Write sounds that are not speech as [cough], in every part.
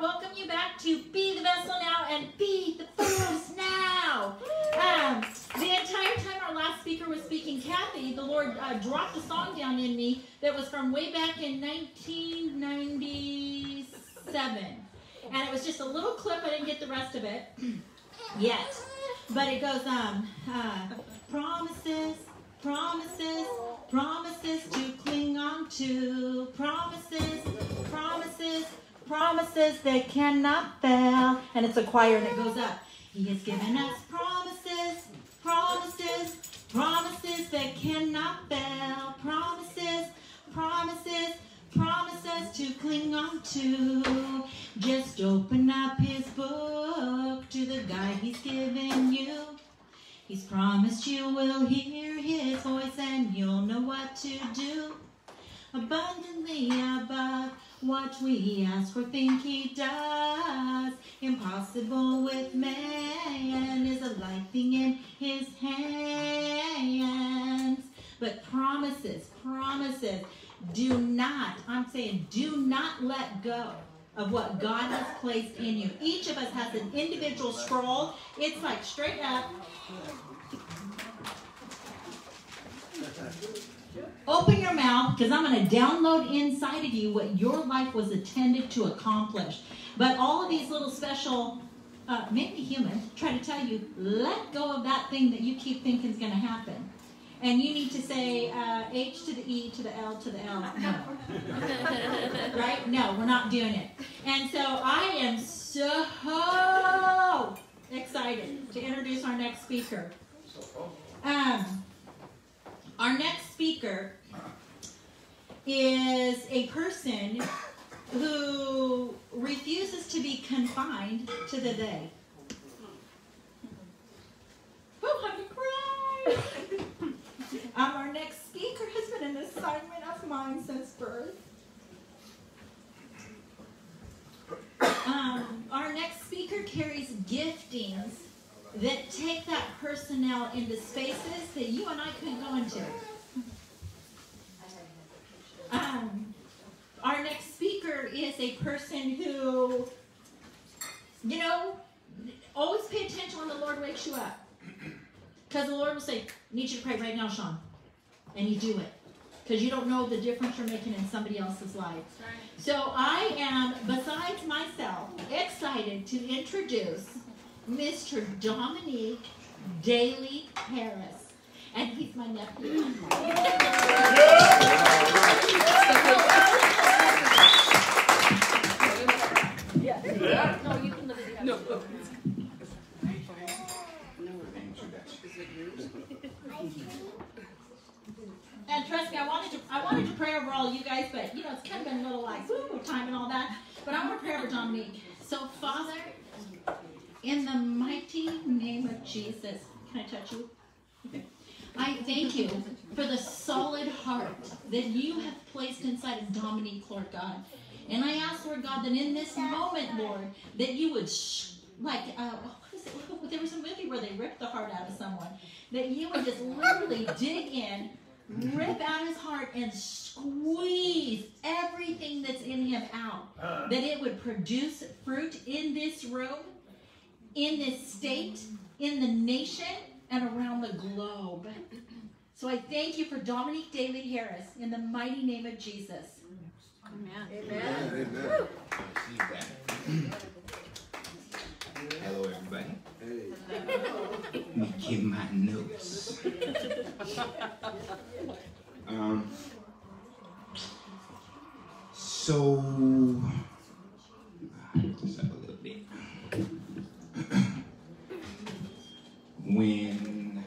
welcome you back to Be the Vessel Now and Be the Force Now. Um, the entire time our last speaker was speaking, Kathy, the Lord uh, dropped a song down in me that was from way back in 1997. And it was just a little clip. I didn't get the rest of it [clears throat] yet. But it goes, um, uh, promises, promises, promises to cling on to, promises, promises, promises that cannot fail. And it's a choir and it goes up. He has given us promises, promises, promises that cannot fail, promises, promises, promises to cling on to. Just open up his book to the guide he's given you. He's promised you will hear his voice and you'll know what to do. Abundantly above what we ask or think he does. Impossible with man is a light thing in his hands. But promises, promises, do not, I'm saying, do not let go of what God has placed in you. Each of us has an individual scroll. It's like straight up. Open your mouth because I'm going to download inside of you what your life was intended to accomplish. But all of these little special, uh, maybe humans, try to tell you, let go of that thing that you keep thinking is going to happen. And you need to say uh, H to the E to the L to the L. No. [laughs] right? No, we're not doing it. And so I am so excited to introduce our next speaker. Um, our next speaker is a person who refuses to be confined to the day. Oh, I'm cry. um, our next speaker has been an assignment of mine since birth. Um, our next speaker carries giftings that take that person out into spaces that you and I couldn't go into. Um, our next speaker is a person who, you know, always pay attention when the Lord wakes you up. Because the Lord will say, need you to pray right now, Sean. And you do it. Because you don't know the difference you're making in somebody else's life. So I am, besides myself, excited to introduce Mr. Dominique Daly Harris. And he's my nephew. Yeah. No, you can look at the No. And trust me, I wanted to I wanted to pray over all you guys, but you know it's kind of been a little like woo time and all that. But I want to pray over Dominique. So Father, in the mighty name of Jesus, can I touch you? Okay. I thank you for the solid heart that you have placed inside of Dominique, Lord God. And I ask, Lord God, that in this moment, Lord, that you would, sh- like, uh, what is it? [laughs] There was a movie where they ripped the heart out of someone. That you would just literally dig in, rip out his heart, and squeeze everything that's in him out. That it would produce fruit in this room, in this state, in the nation, and around the globe. So I thank you for Dominique Daly Harris in the mighty name of Jesus. Amen. Amen. Receive that. Hello, everybody. Let me get my notes. Um, so, just up a little bit. When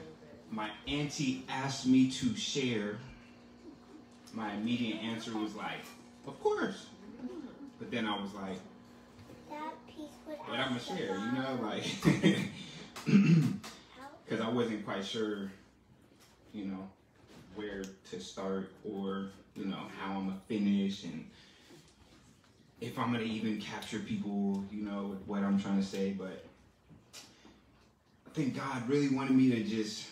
my auntie asked me to share, my immediate answer was like, of course. But then I was like, That piece would what I'm gonna share, you know, like, [laughs] because [clears throat] I wasn't quite sure, you know, where to start or, you know, how I'm gonna finish and if I'm gonna even capture people, you know, with what I'm trying to say. But I think God really wanted me to just,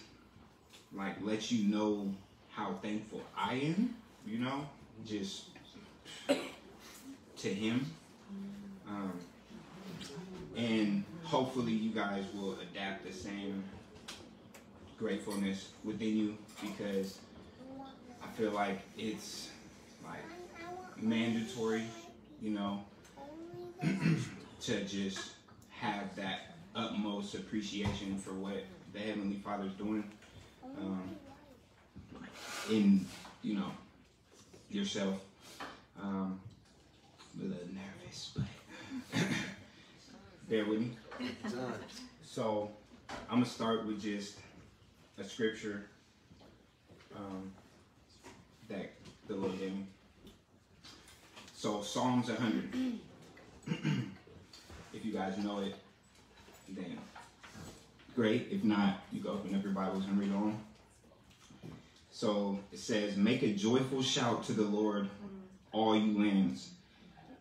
like, let you know how thankful I am, you know, just to Him. Um, and hopefully you guys will adapt the same gratefulness within you because I feel like it's like mandatory, you know, [clears throat] to just have that utmost appreciation for what the Heavenly Father's doing um, in, you know, yourself. Um, I'm a little nervous, but [laughs] bear with me. So I'm gonna start with just a scripture um, that the Lord gave me. So Psalms 100. [clears throat] if you guys know it, then great. If not, you go open up your Bibles and read on. So it says, Make a joyful shout to the Lord, all you lands.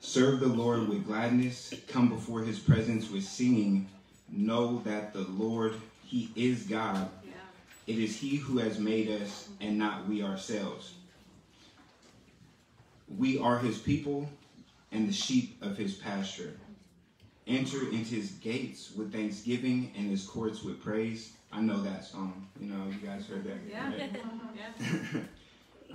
Serve the Lord with gladness. Come before his presence with singing. Know that the Lord, he is God. It is he who has made us and not we ourselves. We are his people and the sheep of his pasture. Enter into his gates with thanksgiving and his courts with praise. I know that song. You know, you guys heard that. Yeah. right? [laughs] Yeah.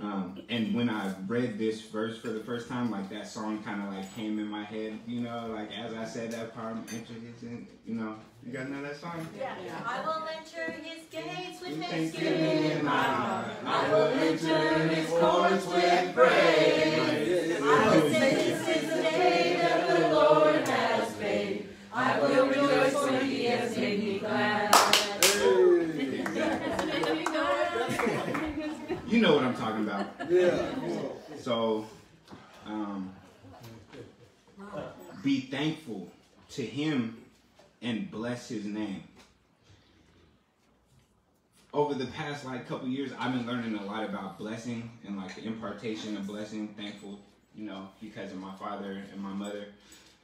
[laughs] um, and when I read this verse for the first time, like that song kind of like came in my head. You know, like as I said that part, enter his, in, you know, you guys know that song. Yeah. I will enter his gates with With thanksgiving in my heart. I will enter his courts with praise. I will say this is the day that the Lord has made. I will rejoice for he has made me glad. You know what I'm talking about. Yeah. So, um, be thankful to him and bless his name. Over the past like couple years, I've been learning a lot about blessing and like the impartation of blessing. Thankful, you know, because of my father and my mother,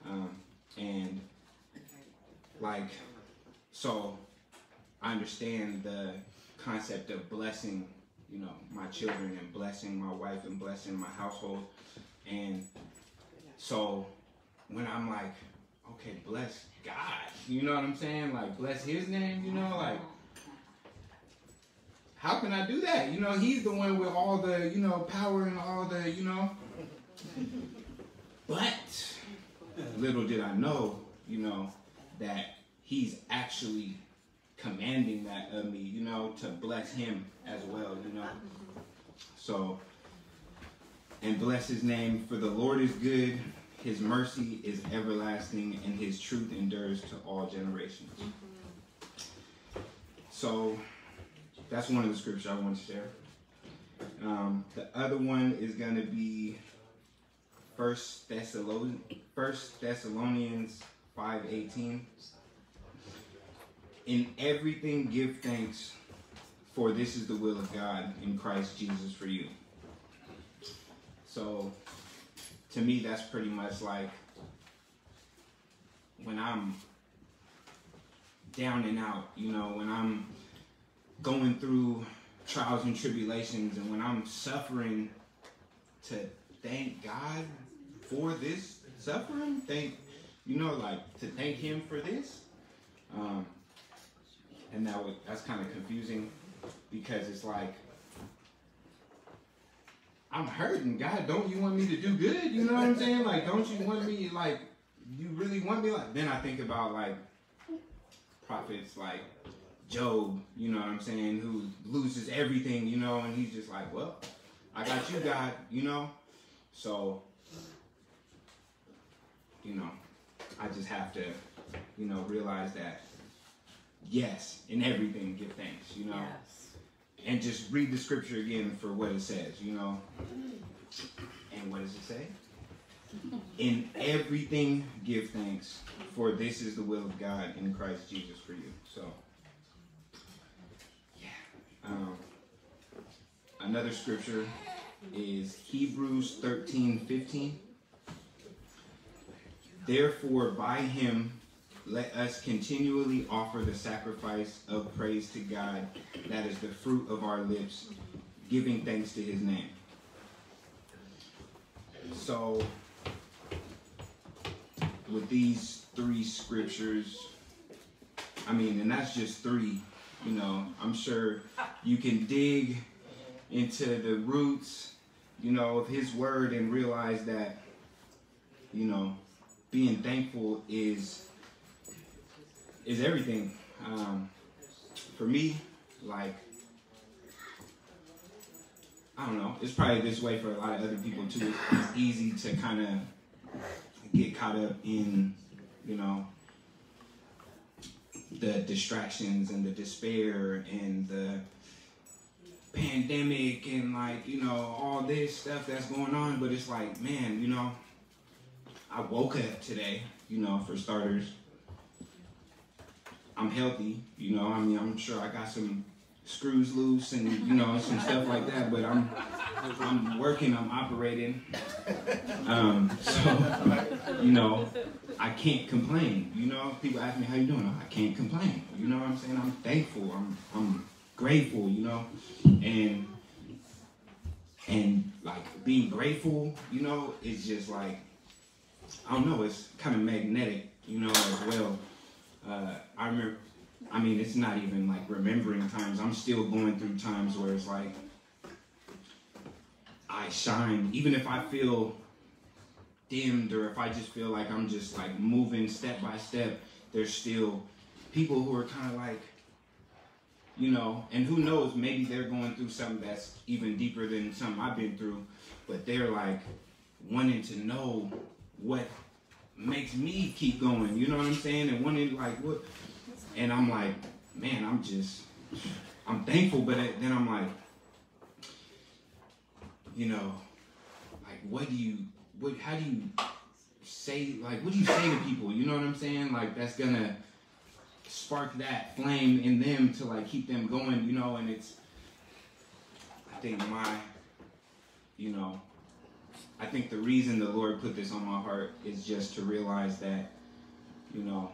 um, and like, so I understand the concept of blessing you know, my children and blessing my wife and blessing my household. And so when I'm like, okay, bless God, you know what I'm saying? Like, bless his name, you know, like, how can I do that? You know, he's the one with all the, you know, power and all the, you know. But little did I know, you know, that he's actually commanding that of me, you know, to bless him as well, you know. So, and bless his name, for the Lord is good, his mercy is everlasting, and his truth endures to all generations. So, that's one of the scriptures I want to share. Um, the other one is going to be First Thessalonians, First Thessalonians five eighteen. In everything, give thanks, for this is the will of God in Christ Jesus for you. So, to me, that's pretty much like when I'm down and out, you know, when I'm going through trials and tribulations, and when I'm suffering, to thank God for this suffering, thank, you know, like to thank Him for this. Um, and that would, that's kind of confusing because it's like I'm hurting. God, don't you want me to do good? You know what I'm saying? Like, don't you want me like you really want me like? Then I think about like prophets like Job. You know what I'm saying? Who loses everything. You know, and he's just like, well, I got you, God. You know, so you know, I just have to, you know, realize that yes, in everything give thanks, you know. And just read the scripture again for what it says, you know. And what does it say? [laughs] In everything give thanks, for this is the will of God in Christ Jesus for you. So yeah. Um, another scripture is Hebrews 13, 15. Therefore, by him let us continually offer the sacrifice of praise to God, that is the fruit of our lips, giving thanks to his name. So, with these three scriptures, I mean, and that's just three. You know, I'm sure you can dig into the roots, you know, of His Word and realize that, you know, being thankful is is everything. Um, for me, like I don't know. It's probably this way for a lot of other people too. It's, easy to kind of get caught up in, you know, the distractions and the despair and the pandemic and like you know all this stuff that's going on. But it's like, man, you know, I woke up today. You know, for starters, I'm healthy. You know, I mean, I'm sure I got some screws loose and you know some stuff like that. But I'm I'm working. I'm operating. Um, so you know, I can't complain. You know, people ask me how you doing. I can't complain. You know what I'm saying? I'm thankful. I'm I'm grateful. You know, and and like being grateful. You know, is just like I don't know. It's kind of magnetic. You know, as well. Uh, I remember I mean, it's not even like remembering times. I'm still going through times where it's like I shine, even if I feel dimmed or if I just feel like I'm just like moving step by step. There's still people who are kind of like, you know, and who knows, maybe they're going through something that's even deeper than something I've been through, but they're like wanting to know what makes me keep going. You know what I'm saying? And one wanting like what and I'm like, man, I'm just, I'm thankful, but then I'm like, you know, like, what do you, what, how do you say, like, what do you say to people? You know what I'm saying? Like, that's gonna spark that flame in them to like keep them going, you know, and it's, I think my, you know, I think the reason the Lord put this on my heart is just to realize that, you know,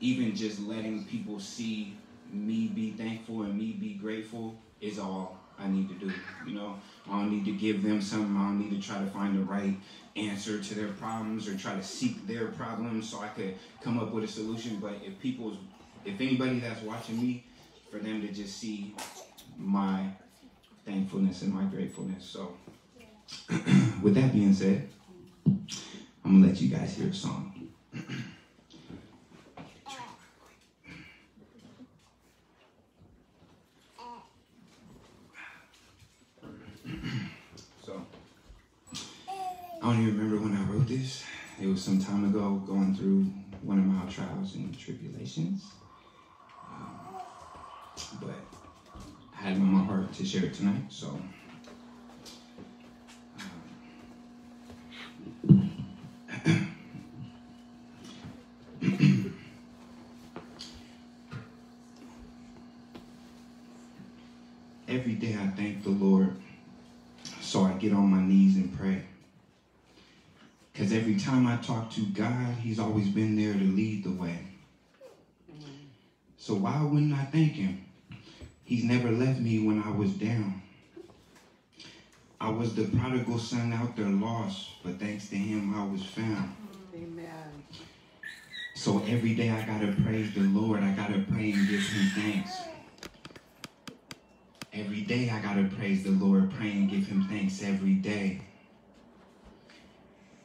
even just letting people see me be thankful and me be grateful is all I need to do. You know, I don't need to give them something. I don't need to try to find the right answer to their problems or try to seek their problems so I could come up with a solution. But if people's, if anybody that's watching me, for them to just see my thankfulness and my gratefulness. So, [clears throat] with that being said, I'm gonna let you guys hear a song. [clears throat] So, I don't even remember when I wrote this. It was some time ago going through one of my trials and tribulations. Um, but had it on my heart to share it tonight, so. Um, [coughs] Every day I thank the Lord, so I get on my knees and pray. Because every time I talk to God, He's always been there to lead the way. So why wouldn't I thank Him? He's never left me when I was down. I was the prodigal son out there lost, but thanks to Him, I was found. Amen. So every day I got to praise the Lord. I got to pray and give Him thanks. Every day I got to praise the Lord, pray and give Him thanks every day.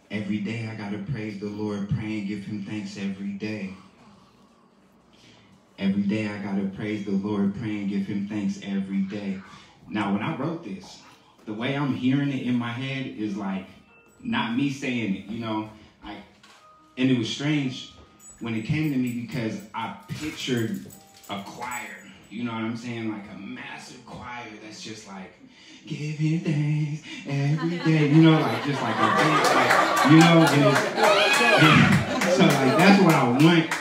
Every day I got to praise the Lord, pray and give him thanks every day. Every day I got to praise the Lord, pray and give him thanks every day. Now, when I wrote this, the way I'm hearing it in my head is like not me saying it, you know. I and it was strange when it came to me because I pictured a choir, you know what I'm saying, like a massive choir that's just like give him thanks every day. You know, like just like a big, like, you know, and it's, [laughs] so like that's what I want, like,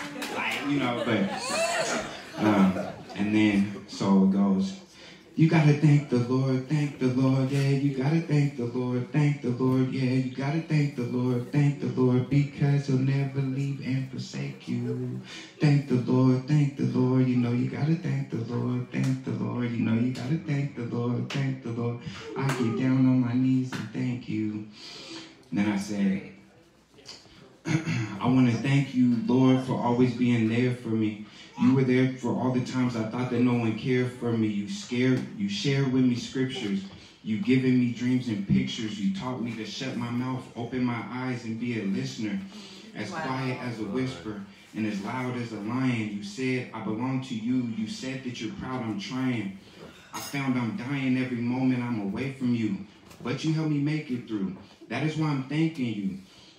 you know, but and then so it goes. You gotta thank the Lord, thank the Lord, yeah. You gotta thank the Lord, thank the Lord, yeah. You gotta thank the Lord, thank the Lord, because He'll never leave and forsake you. Thank the Lord, thank the Lord, you know. You gotta thank the Lord, thank the Lord, you know. You gotta thank the Lord, thank the Lord. I get down on my knees and thank you. And then I said, I want to thank you, Lord, for always being there for me. You were there for all the times I thought that no one cared for me. You scared, you shared with me scriptures. You given me dreams and pictures. You taught me to shut my mouth, open my eyes, and be a listener, as wow. quiet as a whisper and as loud as a lion. You said, I belong to you. You said that you're proud I'm trying. I found I'm dying every moment I'm away from you, but you helped me make it through. That is why I'm thanking you.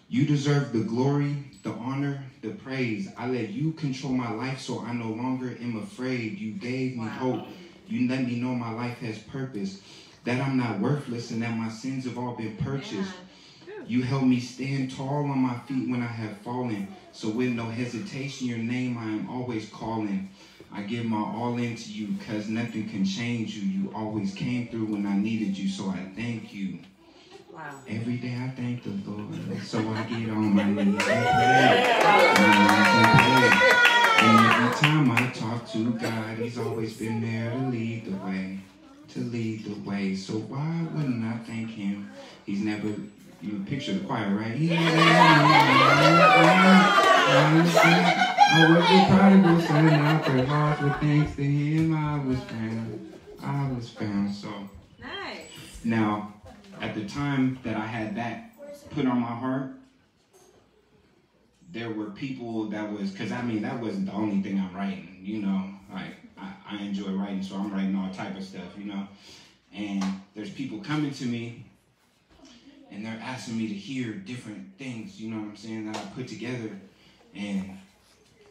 You deserve the glory, the honor, the praise. I let you control my life so I no longer am afraid. You gave me wow. hope. You let me know my life has purpose, that I'm not worthless and that my sins have all been purchased. You help me stand tall on my feet when I have fallen. So with no hesitation, your name I am always calling. I give my all into you because nothing can change you. You always came through when I needed you, so I thank you. Wow. Every day I thank the Lord, so I get on my knees and [laughs] pray. And every time I talk to God, He's always been there to lead the way, to lead the way. So why wouldn't I thank Him? He's never, you picture the choir, right? I was the prodigal son out there lost, but thanks to him I was found. I was found. So nice. Now, at the time that I had that put on my heart, there were people that was because I mean that wasn't the only thing I'm writing. You know, like I, I enjoy writing, so I'm writing all type of stuff. You know, and there's people coming to me and they're asking me to hear different things. You know what I'm saying that I put together, and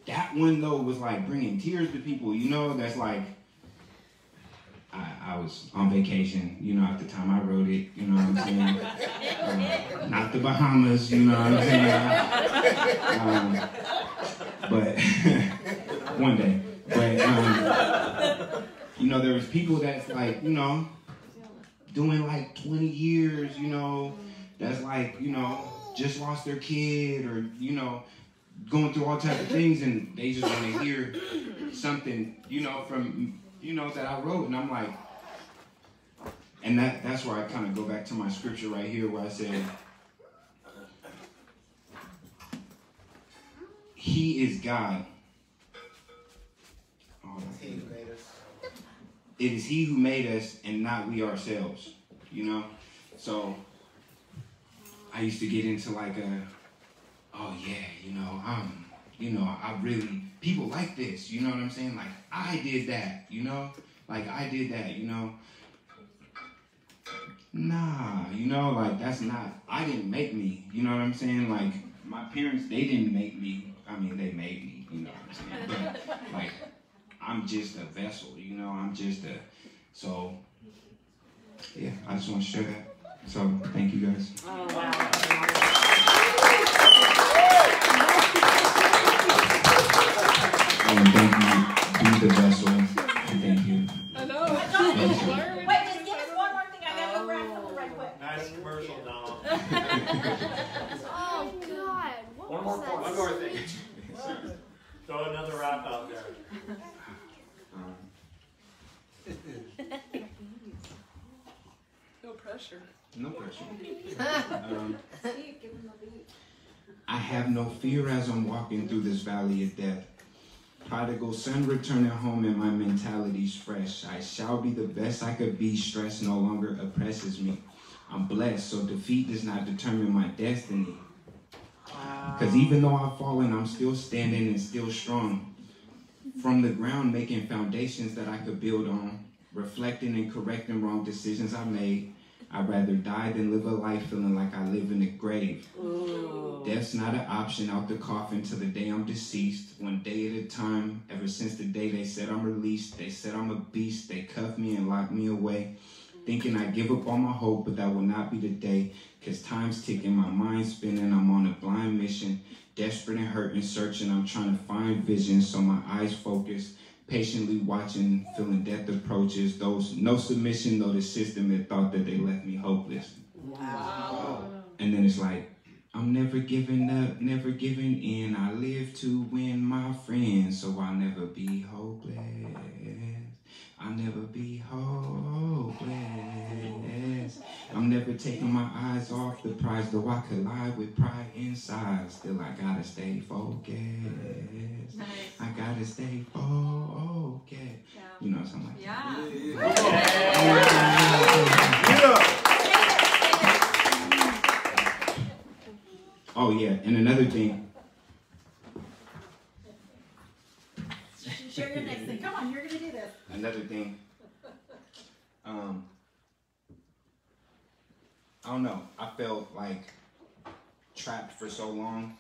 that one though was like bringing tears to people, you know, that's like I, I was on vacation, you know, at the time I wrote it, you know what I'm saying? Uh, [laughs] not the Bahamas, you know what I'm saying? Um, but [laughs] one day. But um, you know, there was people that's like, you know, doing like 20 years, you know, that's like, you know, just lost their kid or, you know, going through all type of things and they just want to hear something, you know, from, you know, that I wrote. And I'm like, and that, that's where I kind of go back to my scripture right here where I said, He is God. Oh, it is He who made us and not we ourselves, you know? So I used to get into like a, oh yeah, you know, um, you know, I really people like this, you know what I'm saying? Like I did that, you know, like I did that, you know. Nah, you know, like that's not. I didn't make me, you know what I'm saying? Like my parents, they didn't make me. I mean, they made me, you know what I'm saying? But like, I'm just a vessel, you know. I'm just a. So, yeah, I just want to share that. So, thank you guys. Oh wow. And thank you. Be the vessel. And thank you. I know. [laughs] Wait, just give us one more thing. I gotta go grab something right quick. Nice commercial, Donald. [laughs] oh God. What one more, that? one more thing. [laughs] Throw another rap out there. no pressure. No pressure. um, I have no fear as I'm walking through this valley of death. Prodigal son returning home and my mentality's fresh. I shall be the best I could be. Stress no longer oppresses me. I'm blessed, so defeat does not determine my destiny. Because even though I've fallen, I'm still standing and still strong. From the ground, making foundations that I could build on, reflecting and correcting wrong decisions I made, I'd rather die than live a life feeling like I live in a grave. Ooh. Death's not an option out the coffin till the day I'm deceased. One day at a time, ever since the day they said I'm released. They said I'm a beast. They cuffed me and locked me away. Thinking I give up all my hope, but that will not be the day. Cause time's ticking, my mind's spinning. I'm on a blind mission. Desperate and hurting, searching. I'm trying to find vision so my eyes focus patiently watching, feeling death approaches, those no submission, no the system that thought that they left me hopeless. Wow. And then it's like, I'm never giving up, never giving in. I live to win my friends, so I'll never be hopeless. I'll never be hopeless. I'm never taking my eyes off the prize, though I collide with pride inside. Still, I gotta stay focused. Nice. I gotta stay focused. Yeah. You know, something like that. Oh yeah, and another thing, Share your next thing. Come on, you're gonna do this. another thing. Um, I don't know. I felt like trapped for so long,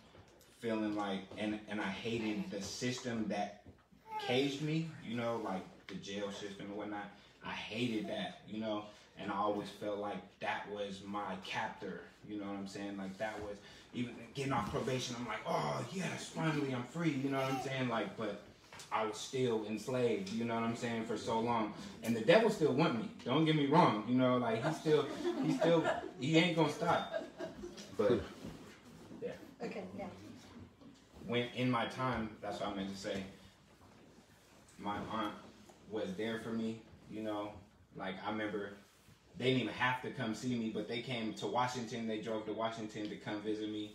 feeling like, and and I hated the system that caged me. You know, like the jail system and whatnot. I hated that. You know, and I always felt like that was my captor. You know what I'm saying? Like that was even getting off probation. I'm like, oh yes, finally I'm free. You know what I'm saying? Like, but I was still enslaved, you know what I'm saying, for so long. And the devil still want me. Don't get me wrong, you know, like he still he still he ain't gonna stop. But yeah. Okay, yeah. when in my time, that's what I meant to say, my aunt was there for me, you know. Like I remember they didn't even have to come see me, but they came to Washington, they drove to Washington to come visit me.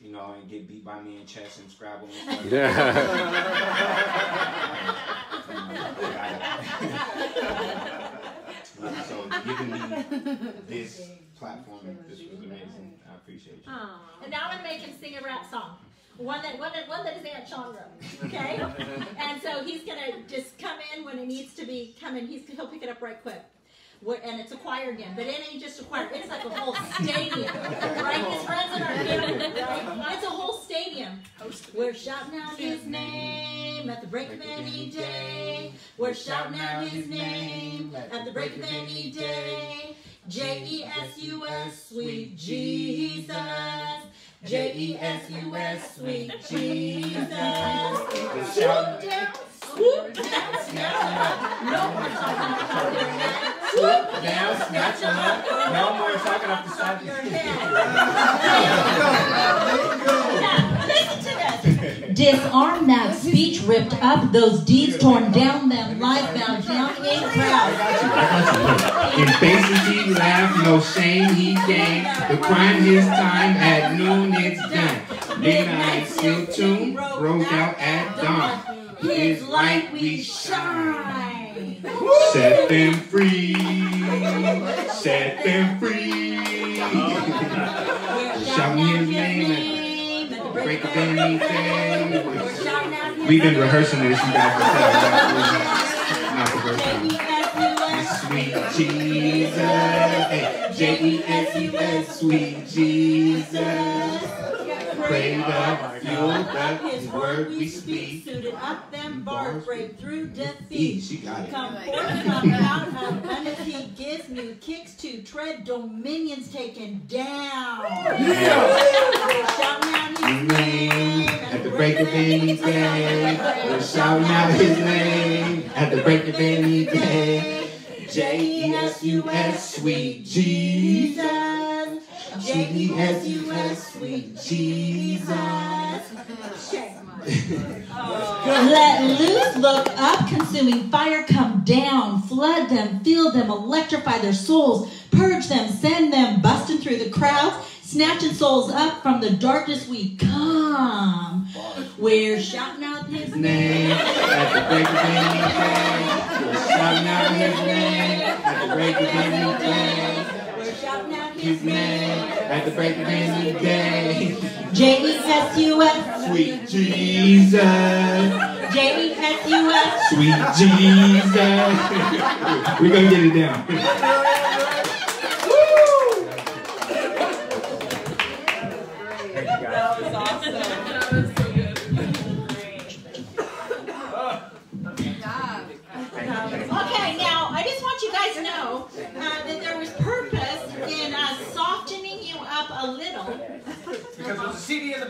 You know, and get beat by me in chess and Scrabble and stuff. Yeah. [laughs] [laughs] so giving me this platform, this was amazing. I appreciate you. Aw. And now I'm gonna make him sing a rap song. One that one that one that his aunt Sean wrote. Okay? [laughs] and so he's gonna just come in when it needs to be coming. He's he'll pick it up right quick. Where, and it's a choir again, but it ain't just a choir. It's like a whole [laughs] stadium, right? His friends in our family, right? It's a whole stadium. We're shouting out His name at the break of any day. We're shouting out His name at the break of any day. J E S U S, sweet Jesus. J E S U S, sweet Jesus. Swoop down, swoop down, snatch 'em up. No more talking about [laughs] Disarm that speech ripped up, those deeds torn down, them lies bound down in crowd. In he laughed, no shame he gained. The crime his time at noon it's done. Midnight still tuned, broke out at dawn. His light we shine. Set them free, set them free. Shouting his name break of any day. We've been rehearsing this, you guys. Not the first time. Sweet Jesus, hey, J-E-S-U-S, sweet Jesus. Prayed up, fueled up, His word we speak, suited up them bars, break through defeat. She got it. Come forth, come out, abundance he gives new kicks to tread, dominions taken down. Shouting out his name At the break of any day, we're shouting out his name. At the break of any day, J-E-S-U-S, sweet Jesus. J-E-S-U-S, sweet Jesus. Let loose, look up, consuming fire come down, flood them, fill them, electrify their souls, purge them, send them, busting through the crowds, snatching souls up from the darkness we come. We're shouting out his name. at the break of day. We're shouting out his name at the break of any day. We're His his name name. at the break of any day. J E S U S. Sweet Jesus, J E S U S. sweet Jesus. [laughs] We're gonna get it down.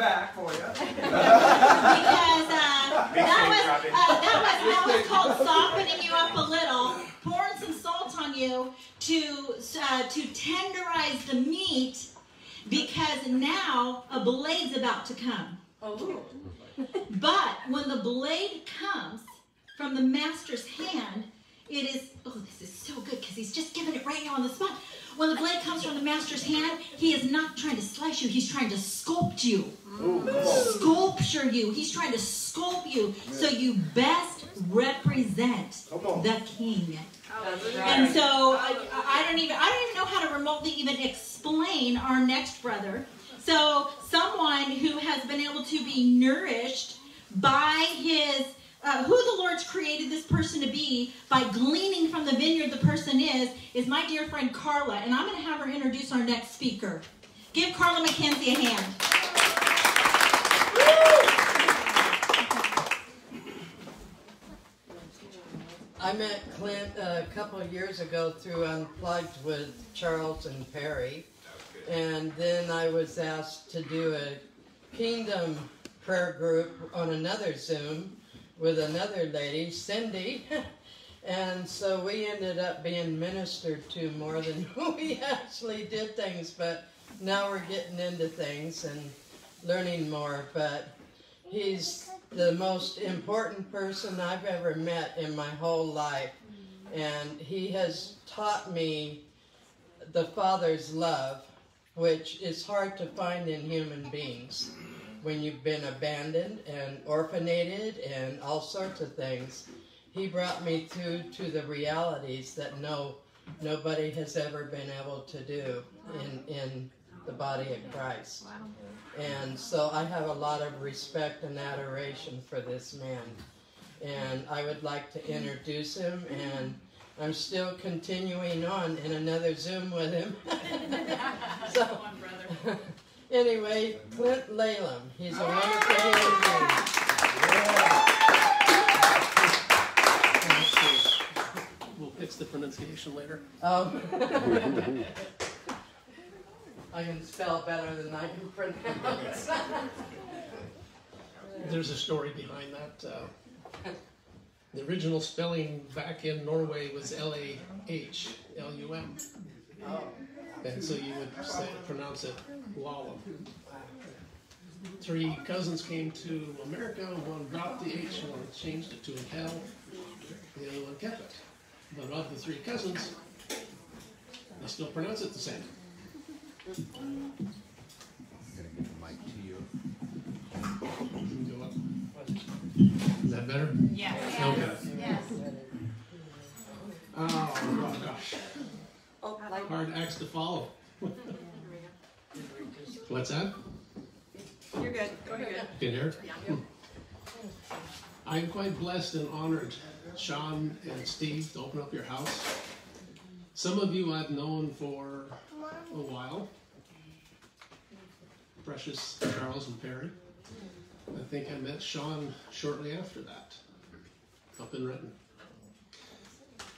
Back for you. because uh, [laughs] that was uh, that was that was called softening you up a little, pouring some salt on you to uh, to tenderize the meat because now a blade's about to come. Oh. But when the blade comes from the master's hand, it is, oh, this is so good because he's just giving it right now on the spot. When the blade comes from the master's hand, he is not trying to slice you, he's trying to sculpt you. Sculpture you. He's trying to sculpt you so you best represent the king. And so I, I don't even I don't even know how to remotely even explain our next brother. So someone who has been able to be nourished by his uh, who the Lord's created this person to be by gleaning from the vineyard the person is is my dear friend Carla, and I'm going to have her introduce our next speaker. Give Carla McKenzie a hand. I met Clint a couple of years ago through Unplugged with Charles and Perry. And then I was asked to do a kingdom prayer group on another Zoom with another lady, Cindy. [laughs] and so we ended up being ministered to more than [laughs] we actually did things. But now we're getting into things and learning more. But he's the most important person I've ever met in my whole life. And he has taught me the Father's love, which is hard to find in human beings. When you've been abandoned and orphanated and all sorts of things, he brought me through to the realities that no, nobody has ever been able to do in, in the body of Christ. And so I have a lot of respect and adoration for this man. And I would like to introduce him, and I'm still continuing on in another Zoom with him. [laughs] [laughs] so, [laughs] anyway, Clint Lalum. He's a wonderful human being. [laughs] We'll fix the pronunciation later. Um, [laughs] I can spell better than I can pronounce. [laughs] There's a story behind that. Uh, the original spelling back in Norway was L A H L U M. And so you would say, pronounce it Lalum. Three cousins came to America, one dropped the H, one changed it to an L, the other one kept it. But of the three cousins, they still pronounce it the same. I'm gonna get the mic to you. You go up. Is that better? Yes. Okay. Yes. Oh, gosh. Hard acts to follow. [laughs] What's that? You're good. Go ahead. Can you hear? I'm quite blessed and honored, Sean and Steve, to open up your house. Some of you I've known for a while. Precious, Charles, and Perry. I think I met Sean shortly after that, up in Renton.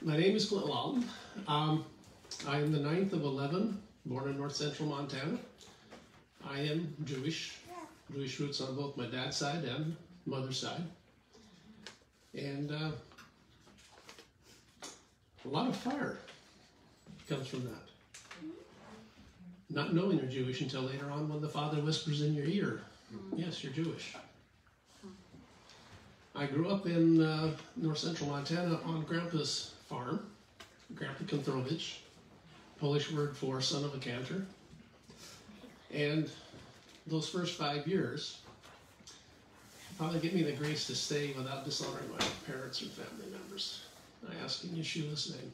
My name is Clint Lawton. Um, I am the ninth of 11, born in north central Montana. I am Jewish, Jewish roots on both my dad's side and mother's side. And uh, a lot of fire comes from that. Not knowing you're Jewish until later on when the father whispers in your ear, Yes, you're Jewish. I grew up in uh, north central Montana on Grandpa's farm, Grandpa Kantrovich, Polish word for son of a cantor. And those first five years probably give me the grace to stay without dishonoring my parents or family members. I ask in Yeshua's name.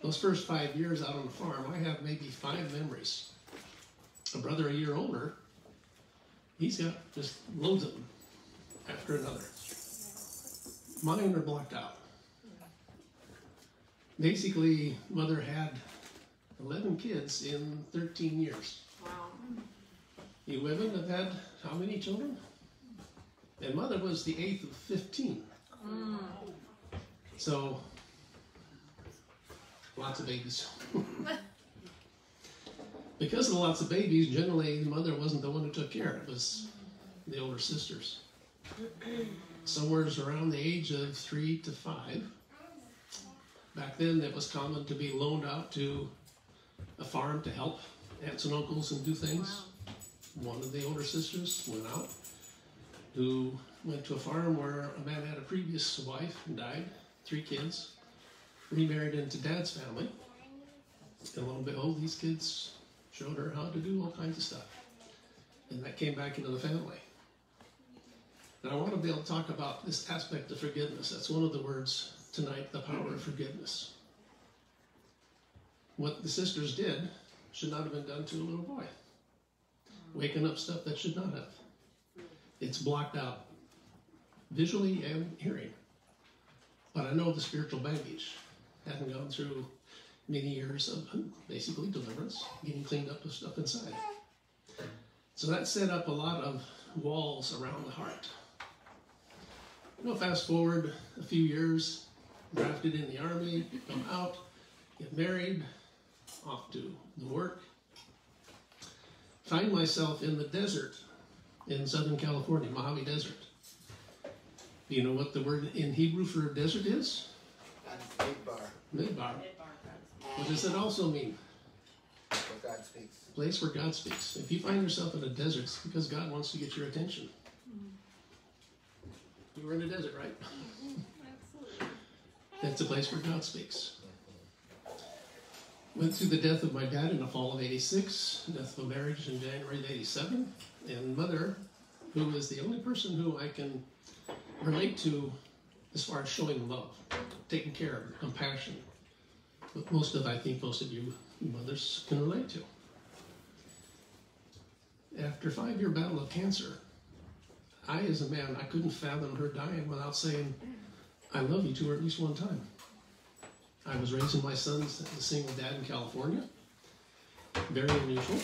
Those first five years out on the farm, I have maybe five memories. A brother a year older, he's got just loads of them after another. Mine are blocked out. Basically, mother had 11 kids in 13 years. Wow. You women have had how many children? And mother was the eighth of 15. So, lots of babies. [laughs] because of the lots of babies, generally the mother wasn't the one who took care. It was the older sisters. Somewhere around the age of three to five. Back then, it was common to be loaned out to a farm to help aunts and uncles and do things. One of the older sisters went out, who went to a farm where a man had a previous wife and died, three kids. remarried into dad's family. And lo and behold, these kids showed her how to do all kinds of stuff. And that came back into the family. And I want to be able to talk about this aspect of forgiveness. That's one of the words tonight the power of forgiveness. What the sisters did should not have been done to a little boy. Waking up stuff that should not have. It's blocked out visually and hearing. But I know the spiritual baggage, having gone through many years of basically deliverance, getting cleaned up with stuff inside. So that set up a lot of walls around the heart. You know, fast forward a few years, drafted in the army, come out, get married, off to the work. Find myself in the desert in Southern California, Mojave Desert. Do you know what the word in Hebrew for desert is? Midbar, Midbar. What does it also mean? what God speaks. Place where God speaks. If you find yourself in a desert, it's because God wants to get your attention. Mm-hmm. You were in a desert, right? Mm-hmm. Absolutely. That's a place where God speaks. Went through the death of my dad in the fall of 86, death of a marriage in January of 87, and mother, who is the only person who I can relate to as far as showing love, taking care of, compassion. What most of, I think most of you mothers can relate to. After five year battle of cancer, I, as a man, I couldn't fathom her dying without saying, I love you to her at least one time. I was raising my sons as a single dad in California. Very unusual.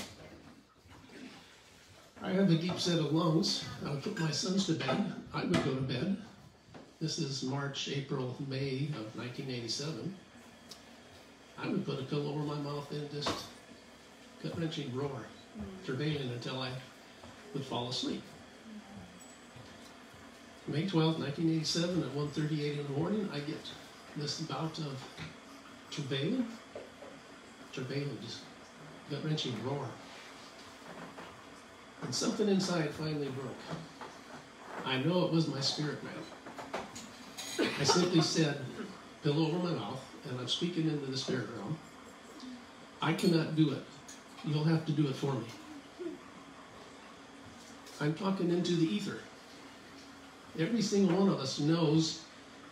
I have a deep set of lungs. I would put my sons to bed. I would go to bed. This is March, April, May of 1987. I would put a pillow over my mouth and just gut wrenching roar, travailing until I would fall asleep. May 12, 1987, at 1.38 in the morning, I get this bout of travailing, travailing, just gut wrenching roar. And something inside finally broke. I know it was my spirit man. I simply said, pillow over my mouth, and I'm speaking into the spirit realm. I cannot do it. You'll have to do it for me. I'm talking into the ether. Every single one of us knows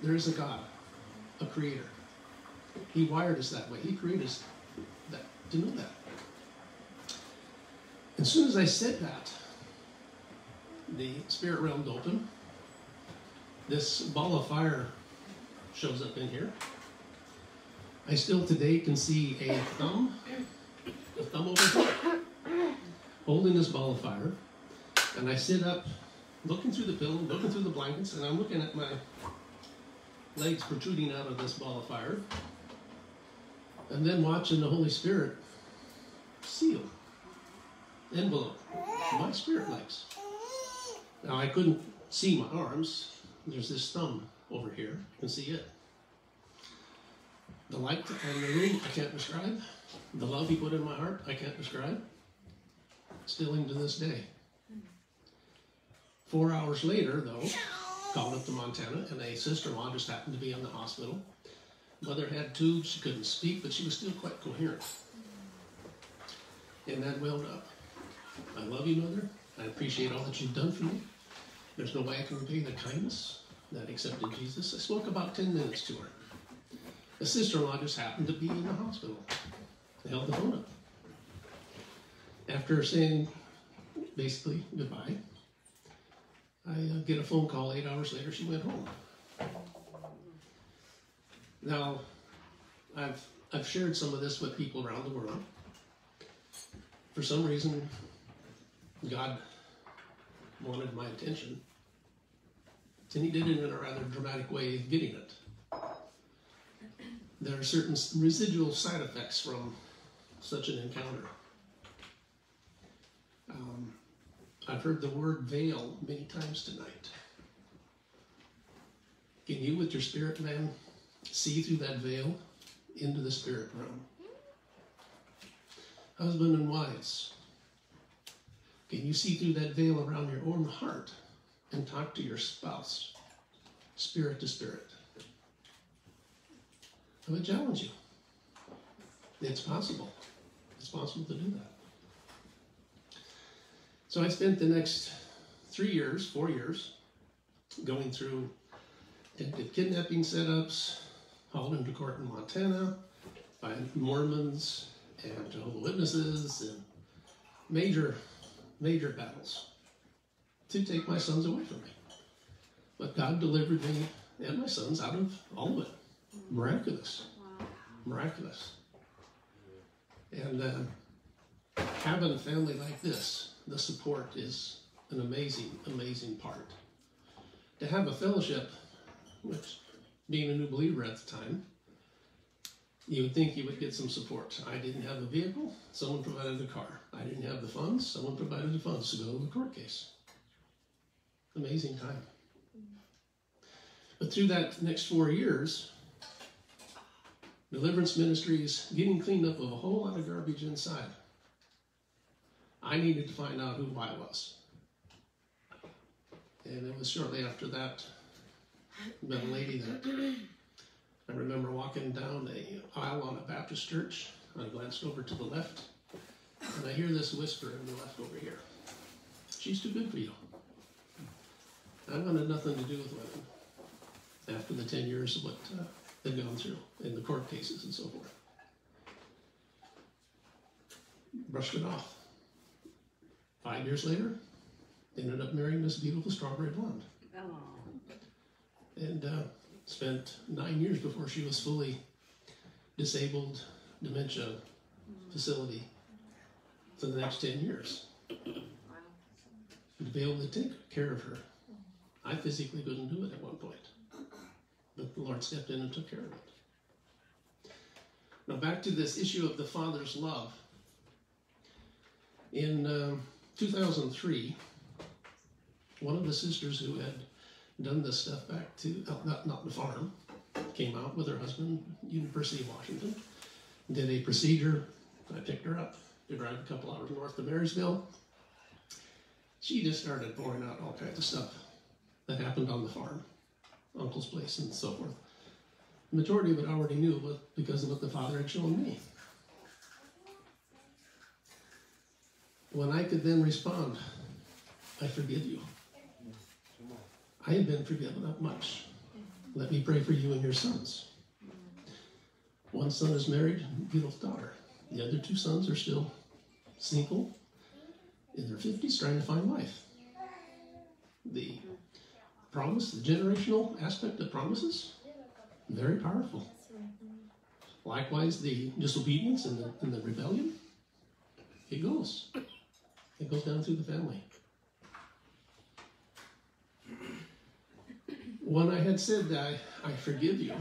there is a God, a creator. He wired us that way. He created us that, to know that. As soon as I said that, the spirit realm opened. This ball of fire shows up in here. I still today can see a thumb, a thumb over here, holding this ball of fire. And I sit up, looking through the pillow, looking through the blankets, and I'm looking at my legs protruding out of this ball of fire. And then watching the Holy Spirit seal, envelope, my spirit legs. Now I couldn't see my arms. There's this thumb over here. You can see it. The light in the room, I can't describe. The love he put in my heart, I can't describe. Still into this day. Four hours later, though, called up to Montana, and a sister-in-law just happened to be in the hospital. Mother had tubes, she couldn't speak, but she was still quite coherent. And that welled up. I love you, Mother. I appreciate all that you've done for me. There's no way I can repay the kindness that accepted Jesus. I spoke about 10 minutes to her. The sister-in-law just happened to be in the hospital. They held the phone up. After saying basically goodbye, I get a phone call eight hours later. She went home. Now, I've I've shared some of this with people around the world. For some reason, God wanted my attention, and He did it in a rather dramatic way of getting it. There are certain residual side effects from such an encounter. Um, I've heard the word veil many times tonight. Can you, with your spirit man, see through that veil into the spirit realm? Husband and wives, can you see through that veil around your own heart and talk to your spouse, spirit to spirit? I would challenge you. It's possible. It's possible to do that. So I spent the next three years, four years, going through kidnapping setups, hauled into court in Montana by Mormons and Jehovah Witnesses and major, major battles to take my sons away from me. But God delivered me and my sons out of all of it. Miraculous. Miraculous. And uh, having a family like this, the support is an amazing, amazing part. To have a fellowship, which being a new believer at the time, you would think you would get some support. I didn't have a vehicle, someone provided a car. I didn't have the funds, someone provided the funds to go to the court case. Amazing time. But through that next four years, deliverance ministries getting cleaned up of a whole lot of garbage inside. I needed to find out who I was. And it was shortly after that, met a lady that I remember walking down the aisle on a Baptist church. I glanced over to the left, and I hear this whisper in the left over here. She's too good for you. I wanted nothing to do with women after the 10 years of what uh, they've gone through in the court cases and so forth. Brushed it off. Five years later, ended up marrying this beautiful strawberry blonde. And uh, spent nine years before she was fully disabled, dementia facility for the next 10 years. To be able to take care of her. I physically couldn't do it at one point. But the Lord stepped in and took care of it. Now, back to this issue of the Father's love. In um, 2003, one of the sisters who had done this stuff back to, uh, not, not the farm, came out with her husband, University of Washington, did a procedure. I picked her up to drive a couple hours north to Marysville. She just started pouring out all kinds of stuff that happened on the farm, uncle's place, and so forth. The majority of it I already knew because of what the father had shown me. When I could then respond, I forgive you. I have been forgiven of much. Let me pray for you and your sons. One son is married, beautiful daughter. The other two sons are still single, in their 50s, trying to find life. The promise, the generational aspect of promises, very powerful. Likewise, the disobedience and the, and the rebellion, it goes. It goes down through the family. When I had said that I, I forgive you,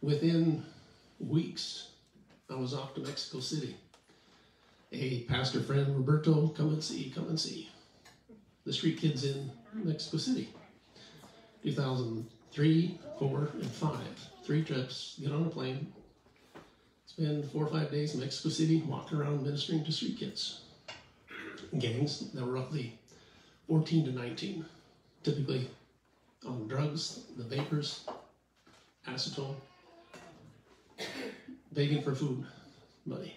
within weeks, I was off to Mexico City. A pastor friend, Roberto, come and see, come and see. The street kids in Mexico City. 2003, 4, and 5. Three trips, get on a plane, spend four or five days in Mexico City, walking around ministering to street kids. Gangs that were roughly 14 to 19, typically on drugs, the vapors, acetone, begging for food, money.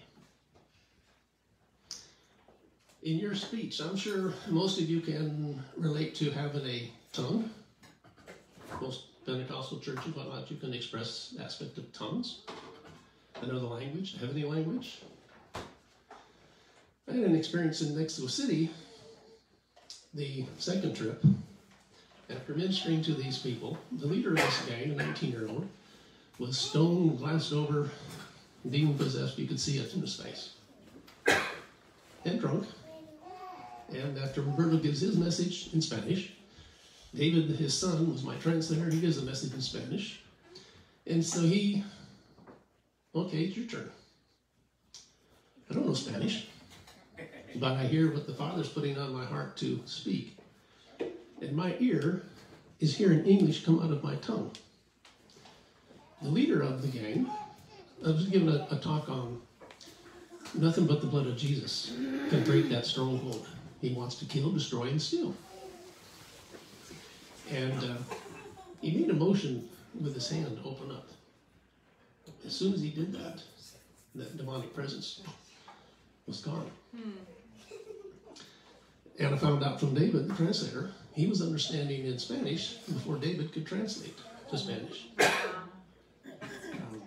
In your speech, I'm sure most of you can relate to having a tongue. Most Pentecostal churches, whatnot, you can express aspect of tongues, another language, heavenly language. I had an experience in Mexico City, the second trip, after ministering to these people, the leader of this gang, a 19 year old, was stone, glassed over, demon possessed. You could see it in his face. And drunk. And after Roberto gives his message in Spanish, David, his son, was my translator. He gives a message in Spanish. And so he, okay, it's your turn. I don't know Spanish, but I hear what the Father's putting on my heart to speak and my ear is hearing English come out of my tongue. The leader of the gang, I was giving a, a talk on nothing but the blood of Jesus can break that stronghold. He wants to kill, destroy, and steal. And uh, he made a motion with his hand to open up. as soon as he did that, that demonic presence was gone. And I found out from David, the translator, he was understanding in Spanish before David could translate to Spanish. Um,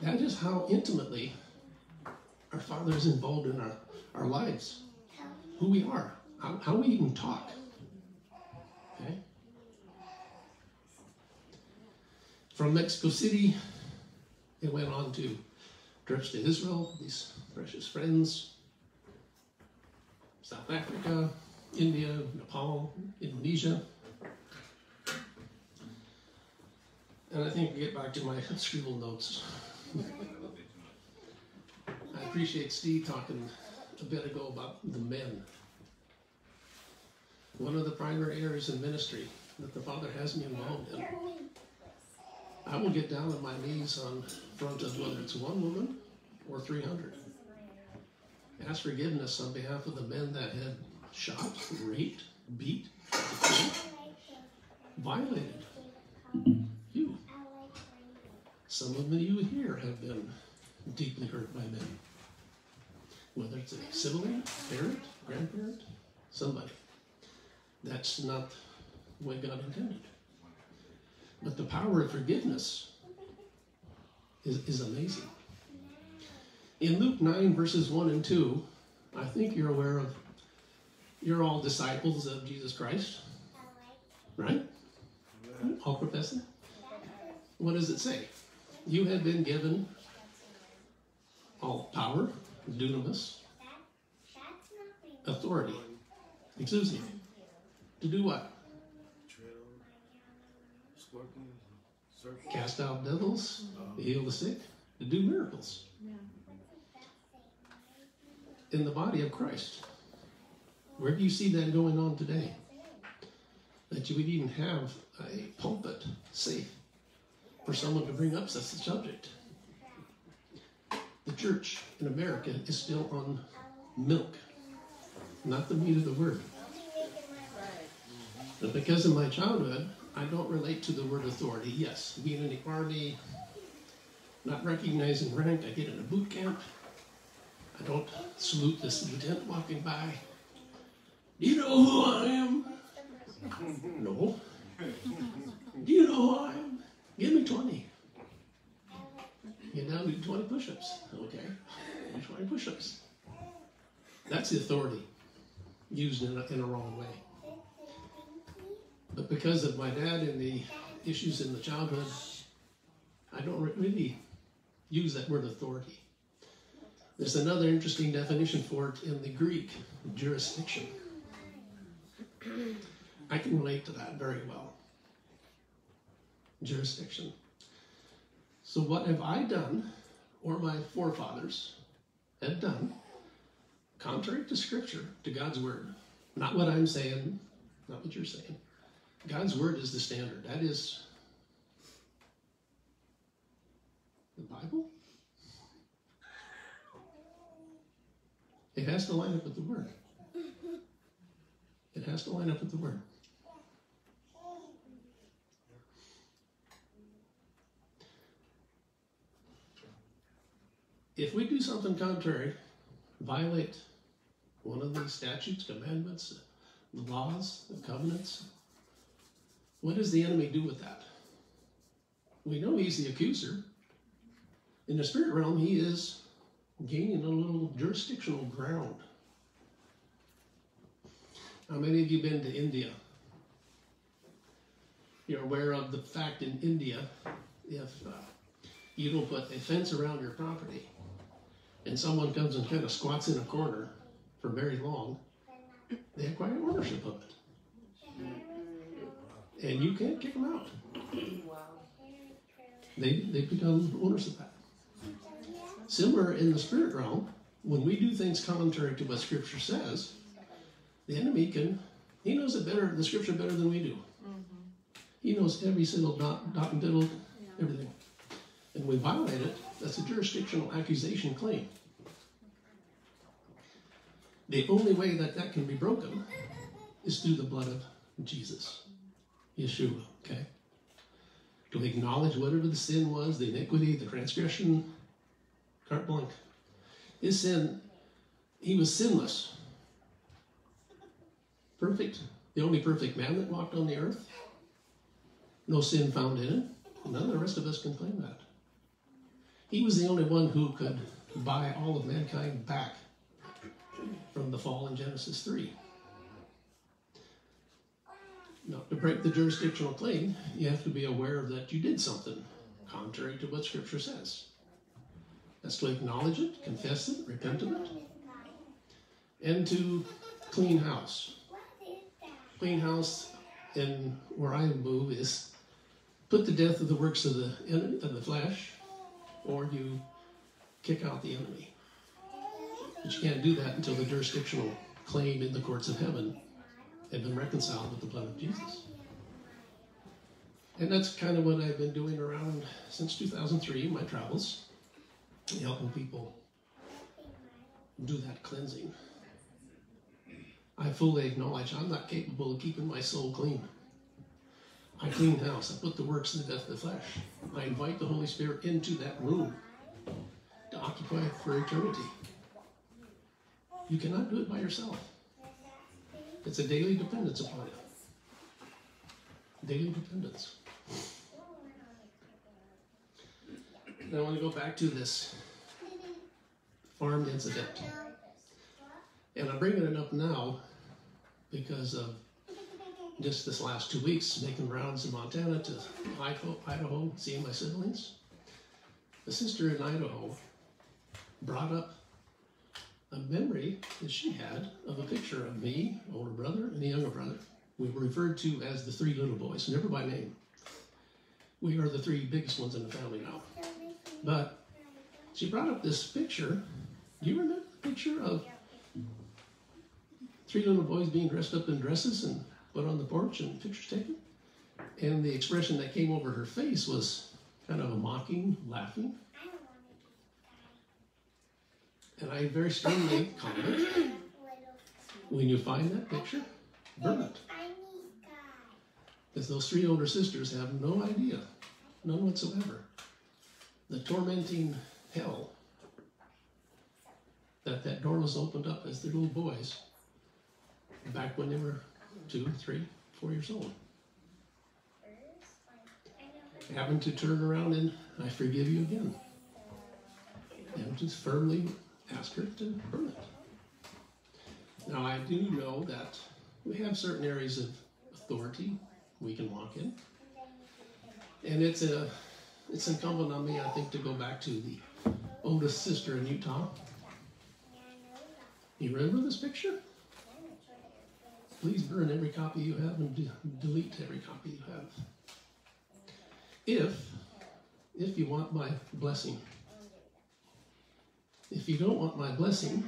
that is how intimately our Father is involved in our, our lives, who we are, how, how we even talk. Okay? From Mexico City, they went on to trips to Israel, these precious friends, South Africa, India, Nepal, Indonesia. And I think I get back to my [laughs] scribble notes. I appreciate Steve talking a bit ago about the men. One of the primary areas in ministry that the Father has me involved in. I will get down on my knees on front of whether it's one woman or 300. Ask forgiveness on behalf of the men that had shot, raped, beat, violated you. Some of you here have been deeply hurt by men. Whether it's a sibling, parent, grandparent, somebody. That's not way God intended. But the power of forgiveness is, is amazing. In Luke 9, verses 1 and 2, I think you're aware of, you're all disciples of Jesus Christ, right? All professing? What does it say? You have been given all power, dunamis, authority, excuse me, to do what? Cast out devils, heal the sick, to do miracles. In the body of Christ. Where do you see that going on today? That you would even have a pulpit safe for someone to bring up such a subject. The church in America is still on milk, not the meat of the word. But because of my childhood, I don't relate to the word authority. Yes, being in the army, not recognizing rank, I get in a boot camp. I don't salute this lieutenant walking by. Do you know who I am? No. Do you know who I am? Give me 20. Get down to 20 push ups. Okay. Give 20 push ups. That's the authority used in a, in a wrong way. But because of my dad and the issues in the childhood, I don't really use that word authority. There's another interesting definition for it in the Greek jurisdiction. I can relate to that very well. Jurisdiction. So, what have I done, or my forefathers have done, contrary to Scripture, to God's Word? Not what I'm saying, not what you're saying. God's Word is the standard. That is the Bible. It has to line up with the Word. It has to line up with the Word. If we do something contrary, violate one of these statutes, commandments, the laws, the covenants, what does the enemy do with that? We know he's the accuser. In the spirit realm, he is gaining a little jurisdictional ground. How many of you been to India? You're aware of the fact in India, if uh, you don't put a fence around your property, and someone comes and kind of squats in a corner for very long, they acquire ownership of it. And you can't kick them out. They, they become owners of that. Similar in the spirit realm, when we do things contrary to what Scripture says, the enemy can, he knows it better, the Scripture better than we do. Mm-hmm. He knows every single dot, dot and tittle, everything. And we violate it, that's a jurisdictional accusation claim. The only way that that can be broken is through the blood of Jesus, Yeshua, okay? to acknowledge whatever the sin was, the iniquity, the transgression, carte blanche. His sin, he was sinless. Perfect. The only perfect man that walked on the earth. No sin found in him. None of the rest of us can claim that. He was the only one who could buy all of mankind back from the fall in Genesis 3. Now, to break the jurisdictional claim, you have to be aware that you did something contrary to what Scripture says. That's to acknowledge it, confess it, repent of it, and to clean house. Clean house and where I move is put to death of the works of the enemy, of the flesh, or you kick out the enemy. But you can't do that until the jurisdictional claim in the courts of heaven had been reconciled with the blood of Jesus. And that's kind of what I've been doing around since 2003 in my travels, helping people do that cleansing. I fully acknowledge I'm not capable of keeping my soul clean. I clean the house. I put the works in the death of the flesh. I invite the Holy Spirit into that room to occupy it for eternity. You cannot do it by yourself. It's a daily dependence upon it. Daily dependence. Now I want to go back to this farm incident. And I'm bringing it up now because of just this last two weeks making rounds in Montana to Idaho, Idaho seeing my siblings. A sister in Idaho brought up a memory that she had of a picture of me, older brother, and a younger brother. We were referred to as the three little boys, never by name. We are the three biggest ones in the family now. But she brought up this picture. Do you remember the picture of three little boys being dressed up in dresses and put on the porch and pictures taken? And the expression that came over her face was kind of a mocking, laughing. And I very strongly comment when you find that picture, burn it. Because those three older sisters have no idea, none whatsoever, the tormenting hell that that door was opened up as their little boys back when they were two, three, four years old. Having to turn around and I forgive you again. And just firmly ask her to burn it. Now I do know that we have certain areas of authority we can walk in. And it's a it's incumbent on me, I think, to go back to the oldest sister in Utah. You remember this picture? Please burn every copy you have and de- delete every copy you have. If if you want my blessing. If you don't want my blessing,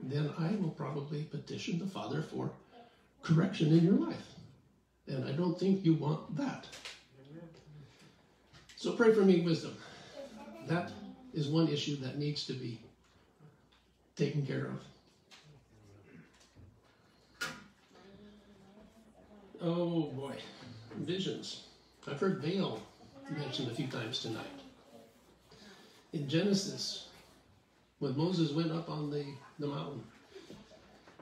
then I will probably petition the Father for correction in your life. And I don't think you want that. So pray for me wisdom. That is one issue that needs to be taken care of. Oh boy, visions. I've heard veil mentioned a few times tonight. In Genesis, when Moses went up on the, the mountain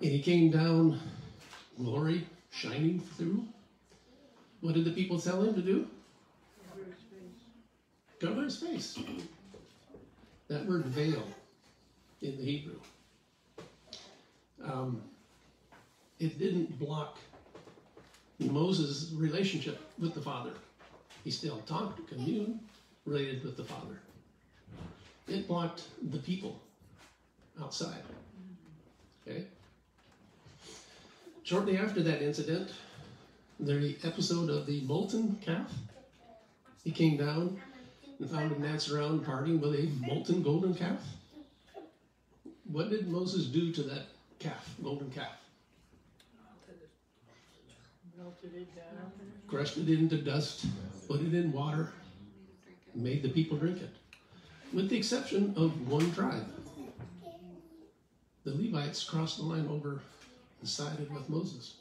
and he came down, glory shining through, what did the people tell him to do? Cover his face. That word veil in the Hebrew. Um, it didn't block Moses' relationship with the Father. He still talked, communed, related with the Father. It blocked the people outside. Okay? Shortly after that incident, the episode of the molten calf, he came down and found him dancing around partying with a molten golden calf. What did Moses do to that calf, golden calf? Melted it down. Crushed it into dust, put it in water, made the people drink it. With the exception of one tribe. The Levites crossed the line over and sided with Moses.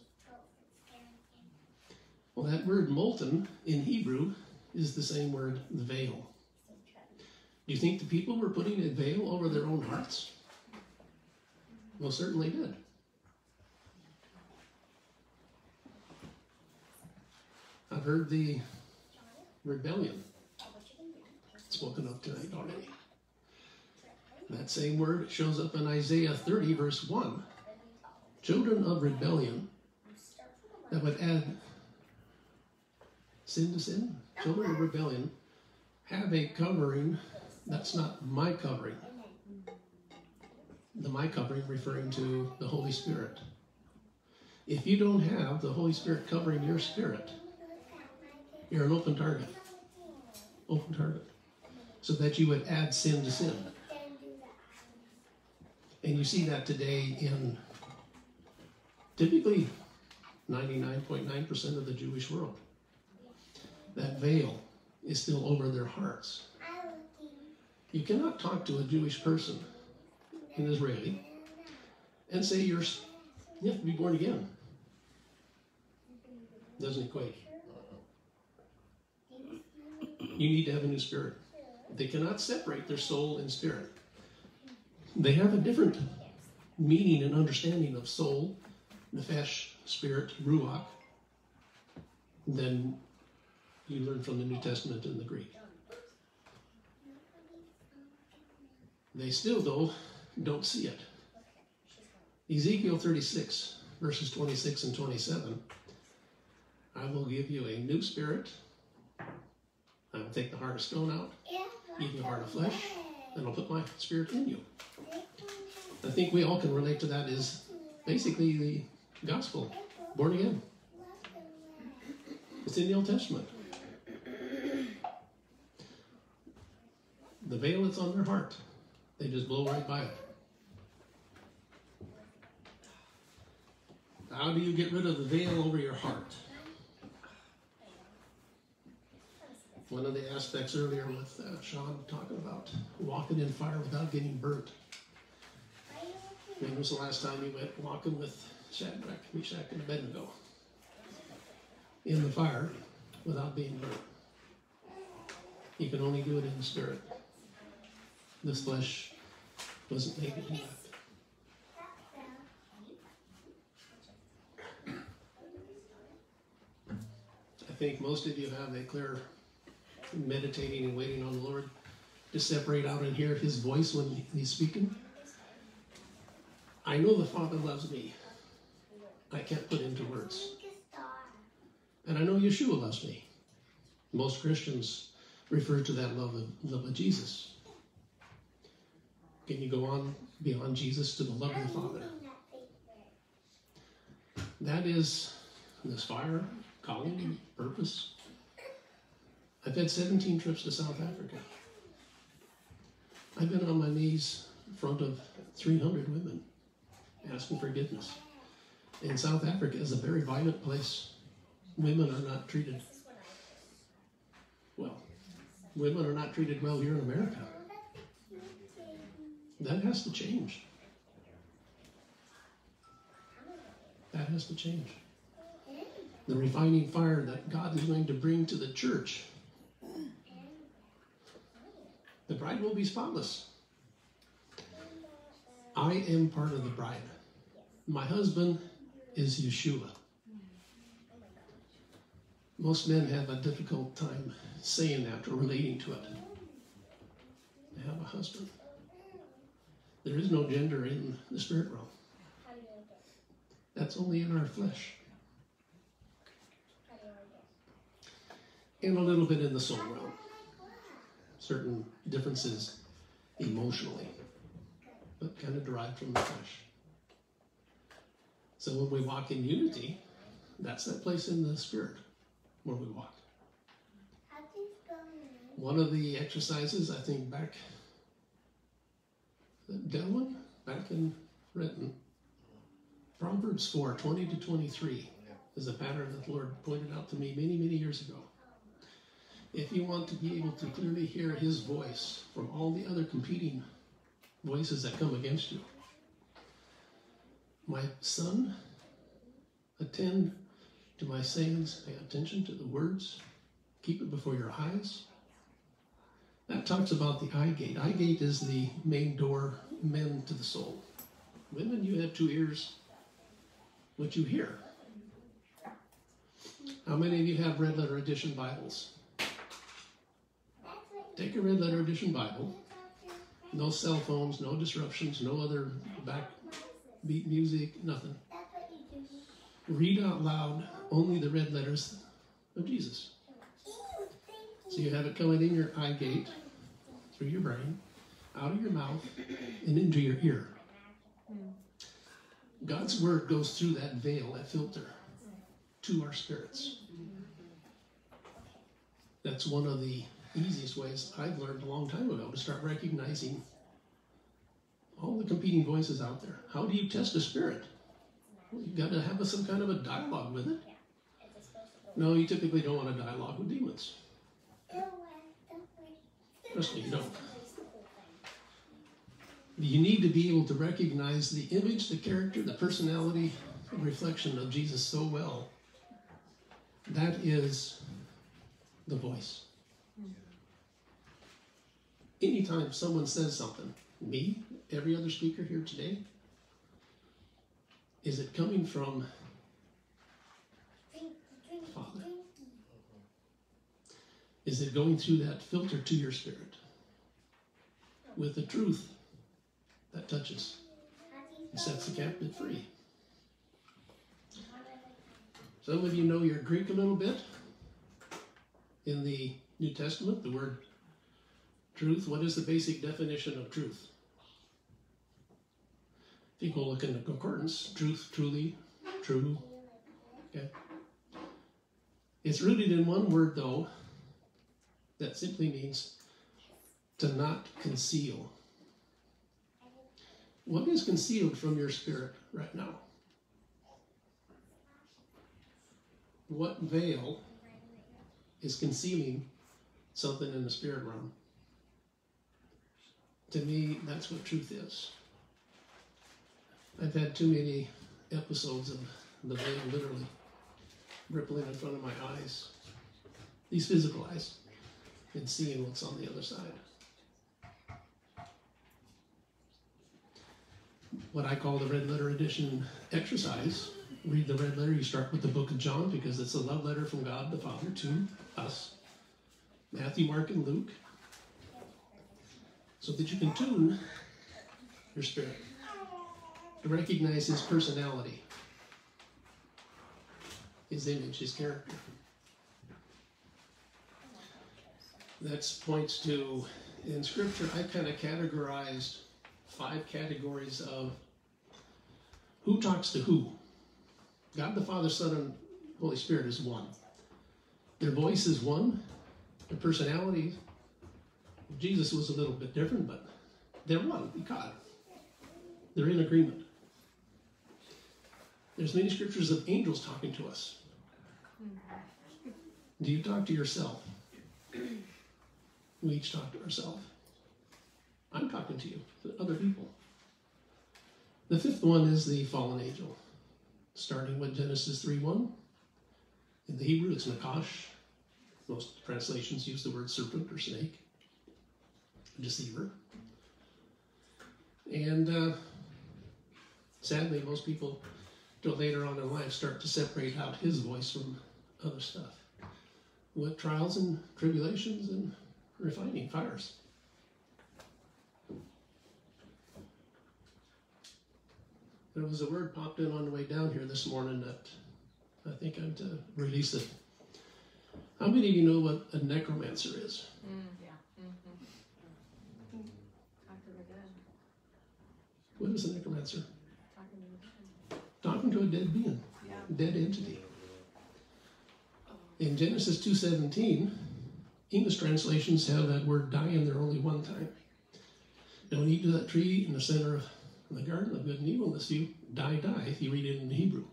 Well, that word molten in Hebrew is the same word, the veil. You think the people were putting a veil over their own hearts? Well, certainly did. I've heard the rebellion spoken of tonight already. That same word shows up in Isaiah 30, verse 1. Children of rebellion that would add sin to sin. Children of rebellion have a covering that's not my covering. The my covering referring to the Holy Spirit. If you don't have the Holy Spirit covering your spirit, you're an open target. Open target. So that you would add sin to sin. And you see that today in typically 99.9% of the Jewish world. That veil is still over their hearts. You cannot talk to a Jewish person, an Israeli, and say you're you have to be born again. Doesn't equate. You need to have a new spirit. They cannot separate their soul and spirit. They have a different meaning and understanding of soul, nefesh, spirit, ruach, than you learn from the New Testament and the Greek. They still, though, don't see it. Ezekiel 36, verses 26 and 27. I will give you a new spirit. I will take the heart of stone out, you a heart of flesh, and I'll put my spirit in you. I think we all can relate to that is basically the gospel, born again. It's in the Old Testament. The veil that's on their heart, they just blow right by it. How do you get rid of the veil over your heart? One of the aspects earlier with uh, Sean talking about walking in fire without getting burnt. When was the last time you went walking with Shadrach, Meshach, and Abednego in the fire without being burnt? You can only do it in the spirit. This flesh wasn't made do that. I think most of you have a clear meditating and waiting on the Lord to separate out and hear His voice when He's speaking. I know the Father loves me. I can't put into words. And I know Yeshua loves me. Most Christians refer to that love of, love of Jesus. Can you go on beyond Jesus to the love of the Father? That is this fire, calling, purpose. I've had 17 trips to South Africa. I've been on my knees in front of 300 women asking forgiveness. And South Africa is a very violent place. Women are not treated well. Women are not treated well here in America. That has to change. That has to change. The refining fire that God is going to bring to the church. The bride will be spotless. I am part of the bride. My husband is Yeshua. Most men have a difficult time saying that or relating to it. They have a husband. There is no gender in the spirit realm. That's only in our flesh. And a little bit in the soul realm. Certain differences emotionally, but kind of derived from the flesh. So when we walk in unity, that's that place in the spirit where we walk. One of the exercises, I think, back Delwyn, back in Renton, Proverbs 4 20 to 23 is a pattern that the Lord pointed out to me many, many years ago. If you want to be able to clearly hear His voice from all the other competing voices that come against you, my son, attend to my sayings, pay attention to the words, keep it before your eyes. That talks about the eye gate. Eye gate is the main door, men to the soul. Women, you have two ears, what you hear. How many of you have red letter edition Bibles? Take a red letter edition Bible. No cell phones, no disruptions, no other backbeat music, nothing. Read out loud only the red letters of Jesus. So you have it coming in your eye gate, through your brain, out of your mouth, and into your ear. God's word goes through that veil, that filter, to our spirits. That's one of the easiest ways I've learned a long time ago to start recognizing all the competing voices out there. How do you test a spirit? Well, you've got to have some kind of a dialogue with it. No, you typically don't want a dialogue with demons. You don't. You need to be able to recognize the image, the character, the personality, the reflection of Jesus so well. That is the voice. Anytime someone says something, me, every other speaker here today, is it coming from Father? Is it going through that filter to your spirit with the truth that touches and sets the captive free? Some of you know your Greek a little bit. In the New Testament, the word truth, what is the basic definition of truth? If you go look in the concordance, truth, truly, true. Okay. It's rooted in one word, though, that simply means to not conceal. What is concealed from your spirit right now? What veil is concealing something in the spirit realm? To me, that's what truth is. I've had too many episodes of the veil literally rippling in front of my eyes, these physical eyes, and seeing what's on the other side. What I call the red letter edition exercise. Read the red letter. You start with the book of John because it's a love letter from God the Father to us. Matthew, Mark, and Luke. So that you can tune your spirit to recognize his personality, his image, his character. That points to, in Scripture, I kind of categorized five categories of who talks to who. God the Father, Son, and Holy Spirit is one. Their voice is one. Their personality, Jesus was a little bit different, but they're one. God. They're in agreement. There's many scriptures of angels talking to us. Do you talk to yourself? We each talk to ourselves. I'm talking to you, to other people. The fifth one is the fallen angel, starting with Genesis 3 1. In the Hebrew, it's Nakash. Most translations use the word serpent or snake, deceiver. And uh, sadly, most people, till later on in life, start to separate out his voice from other stuff. With trials and tribulations and refining fires. There was a word popped in on the way down here this morning that I think I'm to release it. How many of you know what a necromancer is? Mm. Mm-hmm. What is a necromancer? Talking to a dead being, dead entity. In Genesis 2.17, English translations have that word die in there only one time. Don't eat of that tree in the center of the garden of good and evil unless you die, die, if you read it in Hebrew.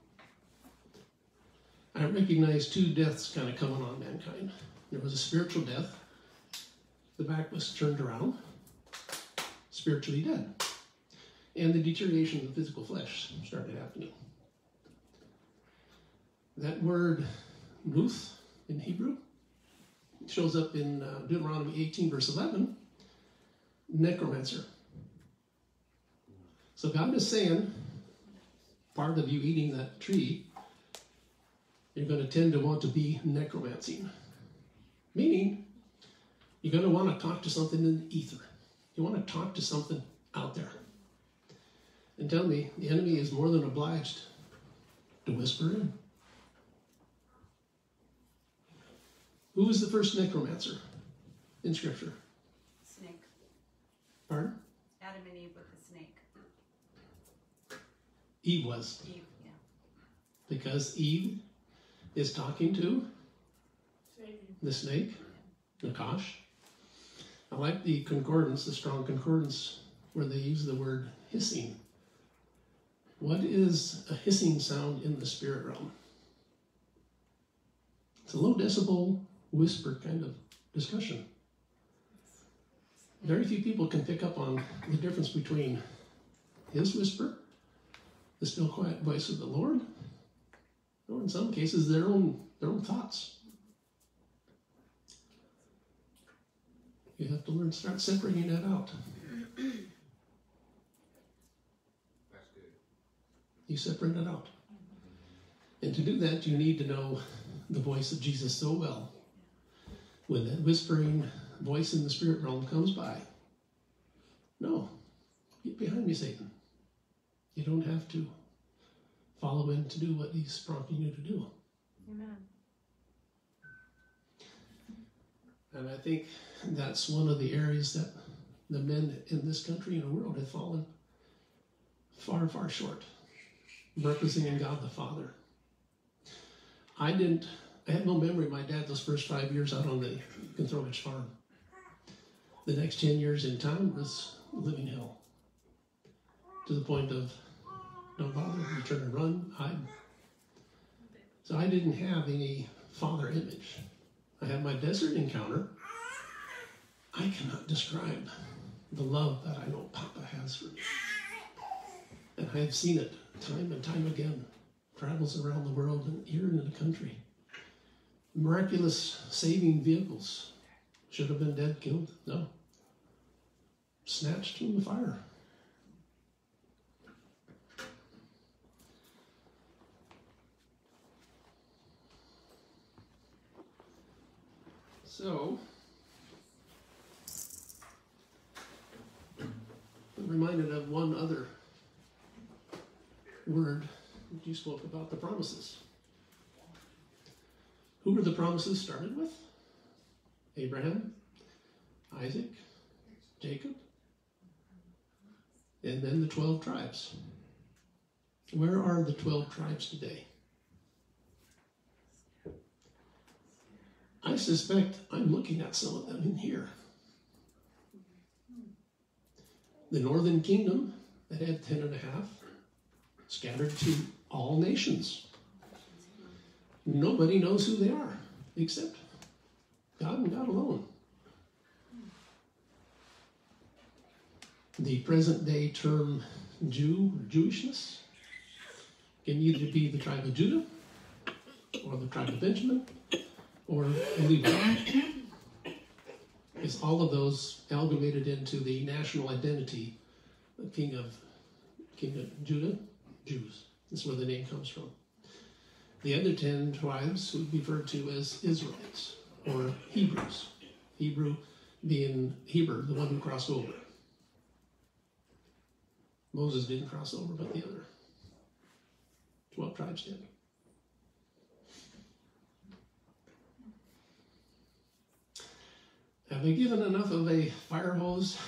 I recognize two deaths kind of coming on mankind. There was a spiritual death. The back was turned around, spiritually dead. And the deterioration of the physical flesh started happening. That word, Ruth, in Hebrew, shows up in uh, Deuteronomy 18, verse 11 necromancer. So God is saying, part of you eating that tree, you're going to tend to want to be necromancing. Meaning, you're going to want to talk to something in the ether. You want to talk to something out there. And tell me, the enemy is more than obliged to whisper in. Who was the first necromancer in Scripture? Snake. Pardon? Adam and Eve with. Eve was. Eve, yeah. Because Eve is talking to the snake, Nachash. I like the concordance, the strong concordance, where they use the word hissing. What is a hissing sound in the spirit realm? It's a low decibel whisper kind of discussion. Very few people can pick up on the difference between his whisper, the still quiet voice of the Lord, or in some cases their own their own thoughts. You have to learn to start separating that out. That's good. You separate it out. And to do that, you need to know the voice of Jesus so well. When that whispering voice in the spirit realm comes by, no, get behind me, Satan. You don't have to follow him to do what he's prompting you to do. Amen. And I think that's one of the areas that the men in this country and the world have fallen far, far short, representing God the Father. I didn't, I had no memory of my dad those first five years out on the Conthrovich farm. The next 10 years in town was living hell to the point of don't bother, you turn and run, hide. So I didn't have any father image. I had my desert encounter. I cannot describe the love that I know Papa has for me. And I have seen it time and time again. Travels around the world and here in the country. Miraculous saving vehicles. Should have been dead, killed. No. Snatched from the fire. So, I'm reminded of one other word you spoke about the promises. Who were the promises started with? Abraham, Isaac, Jacob, and then the 12 tribes. Where are the 12 tribes today? I suspect I'm looking at some of them in here. The northern kingdom that had ten and a half scattered to all nations. Nobody knows who they are except God and God alone. The present day term Jew Jewishness can either be the tribe of Judah or the tribe of Benjamin or Levi. Is all of those amalgamated into the national identity of King of King of Judah, Jews. That's where the name comes from. The other ten tribes would be referred to as Israelites or Hebrews. Hebrew being Heber, the one who crossed over. Moses didn't cross over, but the other twelve tribes did. Have I given enough of a fire hose?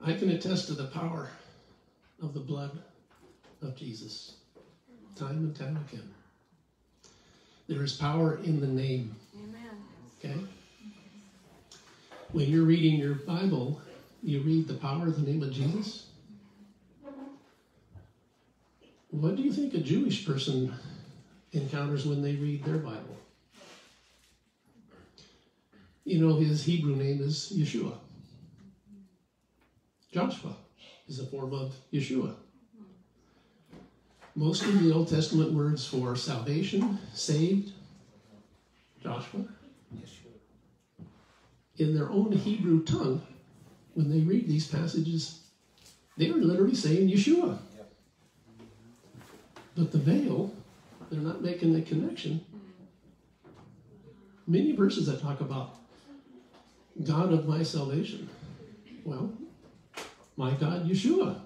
I can attest to the power of the blood of Jesus, time and time again. There is power in the name. Amen. Okay? When you're reading your Bible, you read the power of the name of Jesus. What do you think a Jewish person encounters when they read their Bible? You know, his Hebrew name is Yeshua. Joshua is a form of Yeshua. Most of the Old Testament words for salvation, saved, Joshua, in their own Hebrew tongue, when they read these passages, they are literally saying Yeshua. But the veil, they're not making the connection. Many verses that talk about God of my salvation. Well, my God, Yeshua.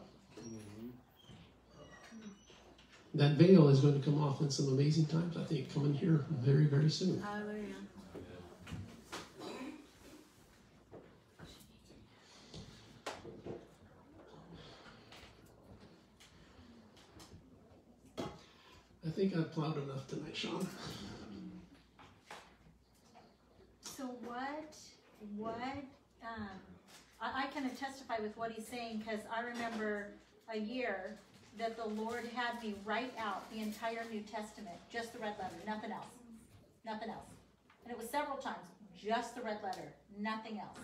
That veil is going to come off in some amazing times, I think, coming here very, very soon. Hallelujah. Think I've plowed enough tonight, Sean. So what, what, um, I, I testify with what he's saying, because I remember a year that the Lord had me write out the entire New Testament, just the red letter, nothing else, nothing else. And it was several times, just the red letter, nothing else.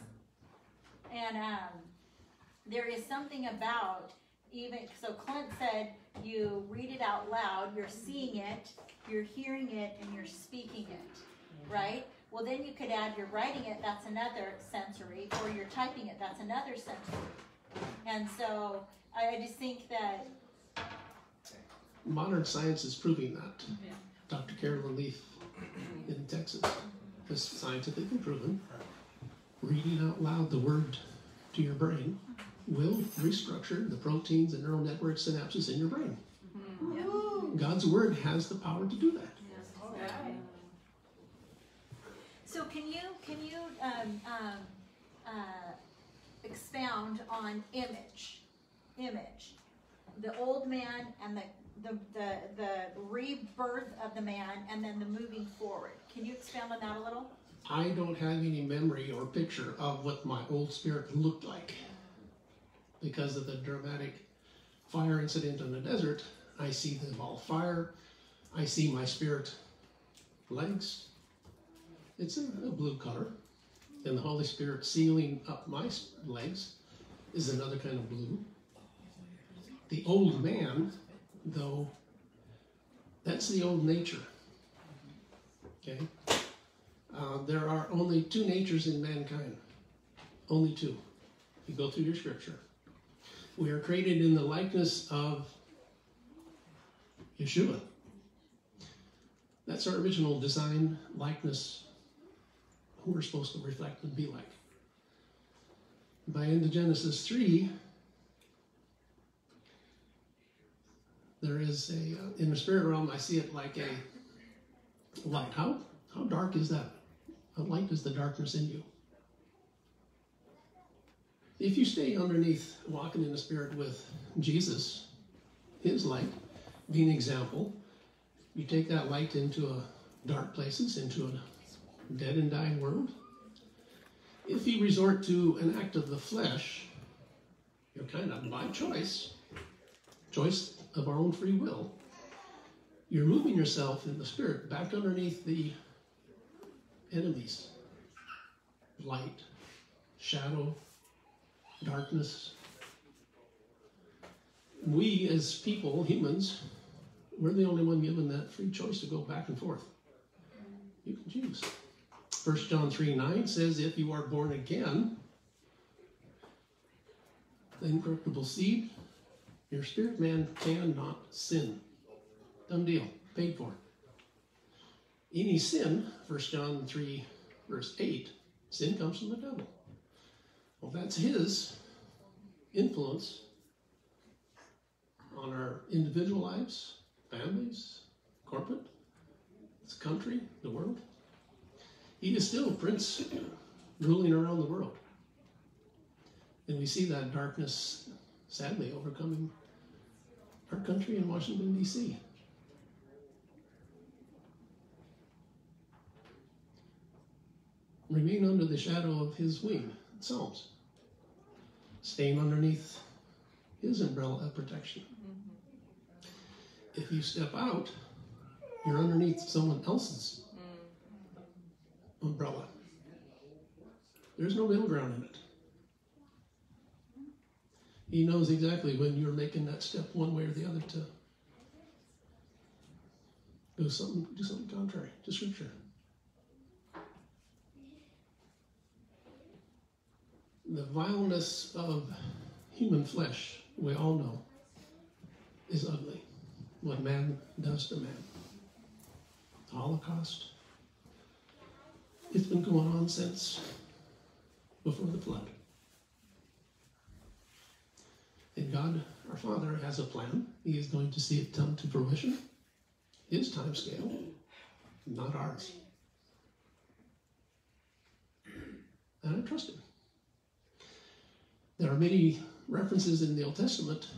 And, um, there is something about even, so Clint said, you read it out loud, you're seeing it, you're hearing it, and you're speaking it, mm-hmm. right? Well, then you could add you're writing it, that's another sensory, or you're typing it, that's another sensory. And so I, I just think that, Modern science is proving that. Dr. Caroline Leaf in Texas has scientifically proven reading out loud the word to your brain will restructure the proteins and neural network synapses in your brain. God's word has the power to do that. so can you, can you, um, um, uh, expound on image? Image. The old man and the, the, the, the rebirth of the man and then the moving forward. Can you expound on that a little? I don't have any memory or picture of what my old spirit looked like. Because of the dramatic fire incident in the desert, I see the ball fire. I see my spirit legs. It's a, a blue color. And the Holy Spirit sealing up my legs is another kind of blue. The old man, though, that's the old nature. Okay? Uh, there are only two natures in mankind. Only two. You go through your scripture. We are created in the likeness of Yeshua. That's our original design, likeness, who we're supposed to reflect and be like. By end of Genesis 3, there is a, uh, in the spirit realm, I see it like a light. How, how dark is that? How light is the darkness in you? If you stay underneath walking in the Spirit with Jesus, His light, being an example, you take that light into a dark places, into a dead and dying world. If you resort to an act of the flesh, you're kind of by choice, choice of our own free will, you're moving yourself in the Spirit back underneath the enemies light, shadow, darkness. We, as people, humans, we're the only one given that free choice to go back and forth. You can choose. 1 John 3 9 says, If you are born again, the incorruptible seed, your spirit man cannot sin. Done deal. Paid for. Any sin, 1 John 3, verse 8, sin comes from the devil. Well, that's his influence on our individual lives, families, corporate, this country, the world. He is still prince ruling around the world. And we see that darkness, sadly, overcoming our country in Washington, D.C. Remain under the shadow of his wing, Psalms. Staying underneath his umbrella of protection. If you step out, you're underneath someone else's umbrella. There's no middle ground in it. He knows exactly when you're making that step one way or the other to do something do something contrary to Scripture. The vileness of human flesh, we all know, is ugly. What man does to man. The Holocaust. It's been going on since before the flood. And God, our Father, has a plan. He is going to see it come to fruition. His time scale, not ours. And I trust Him. There are many references in the Old Testament.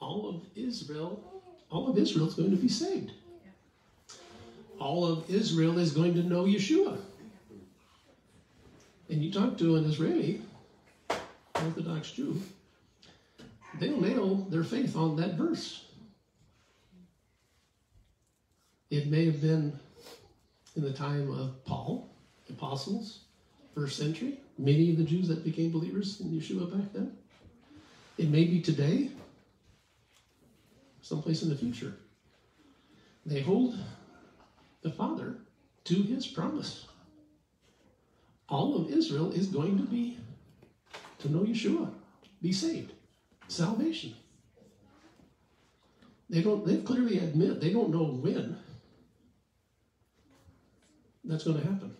All of Israel, all of Israel is going to be saved. All of Israel is going to know Yeshua. And you talk to an Israeli, Orthodox Jew, they'll nail their faith on that verse. It may have been in the time of Paul, apostles, first century, many of the Jews that became believers in Yeshua back then. It may be today, someplace in the future. They hold the Father to his promise. All of Israel is going to be to know Yeshua, be saved, salvation. They don't they clearly admit they don't know when that's going to happen.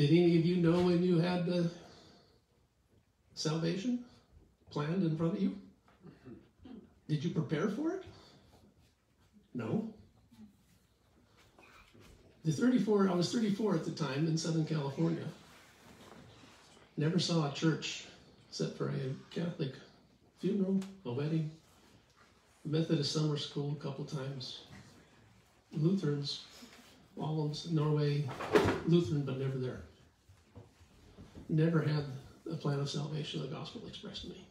Did any of you know when you had uh, salvation planned in front of you? Did you prepare for it? No. The 34, I was 34 at the time in Southern California. Never saw a church except for a Catholic funeral, a wedding, Methodist summer school a couple times, Lutherans, Wallums, Norway, Lutheran, but never there. Never had a plan of salvation, the gospel expressed to me.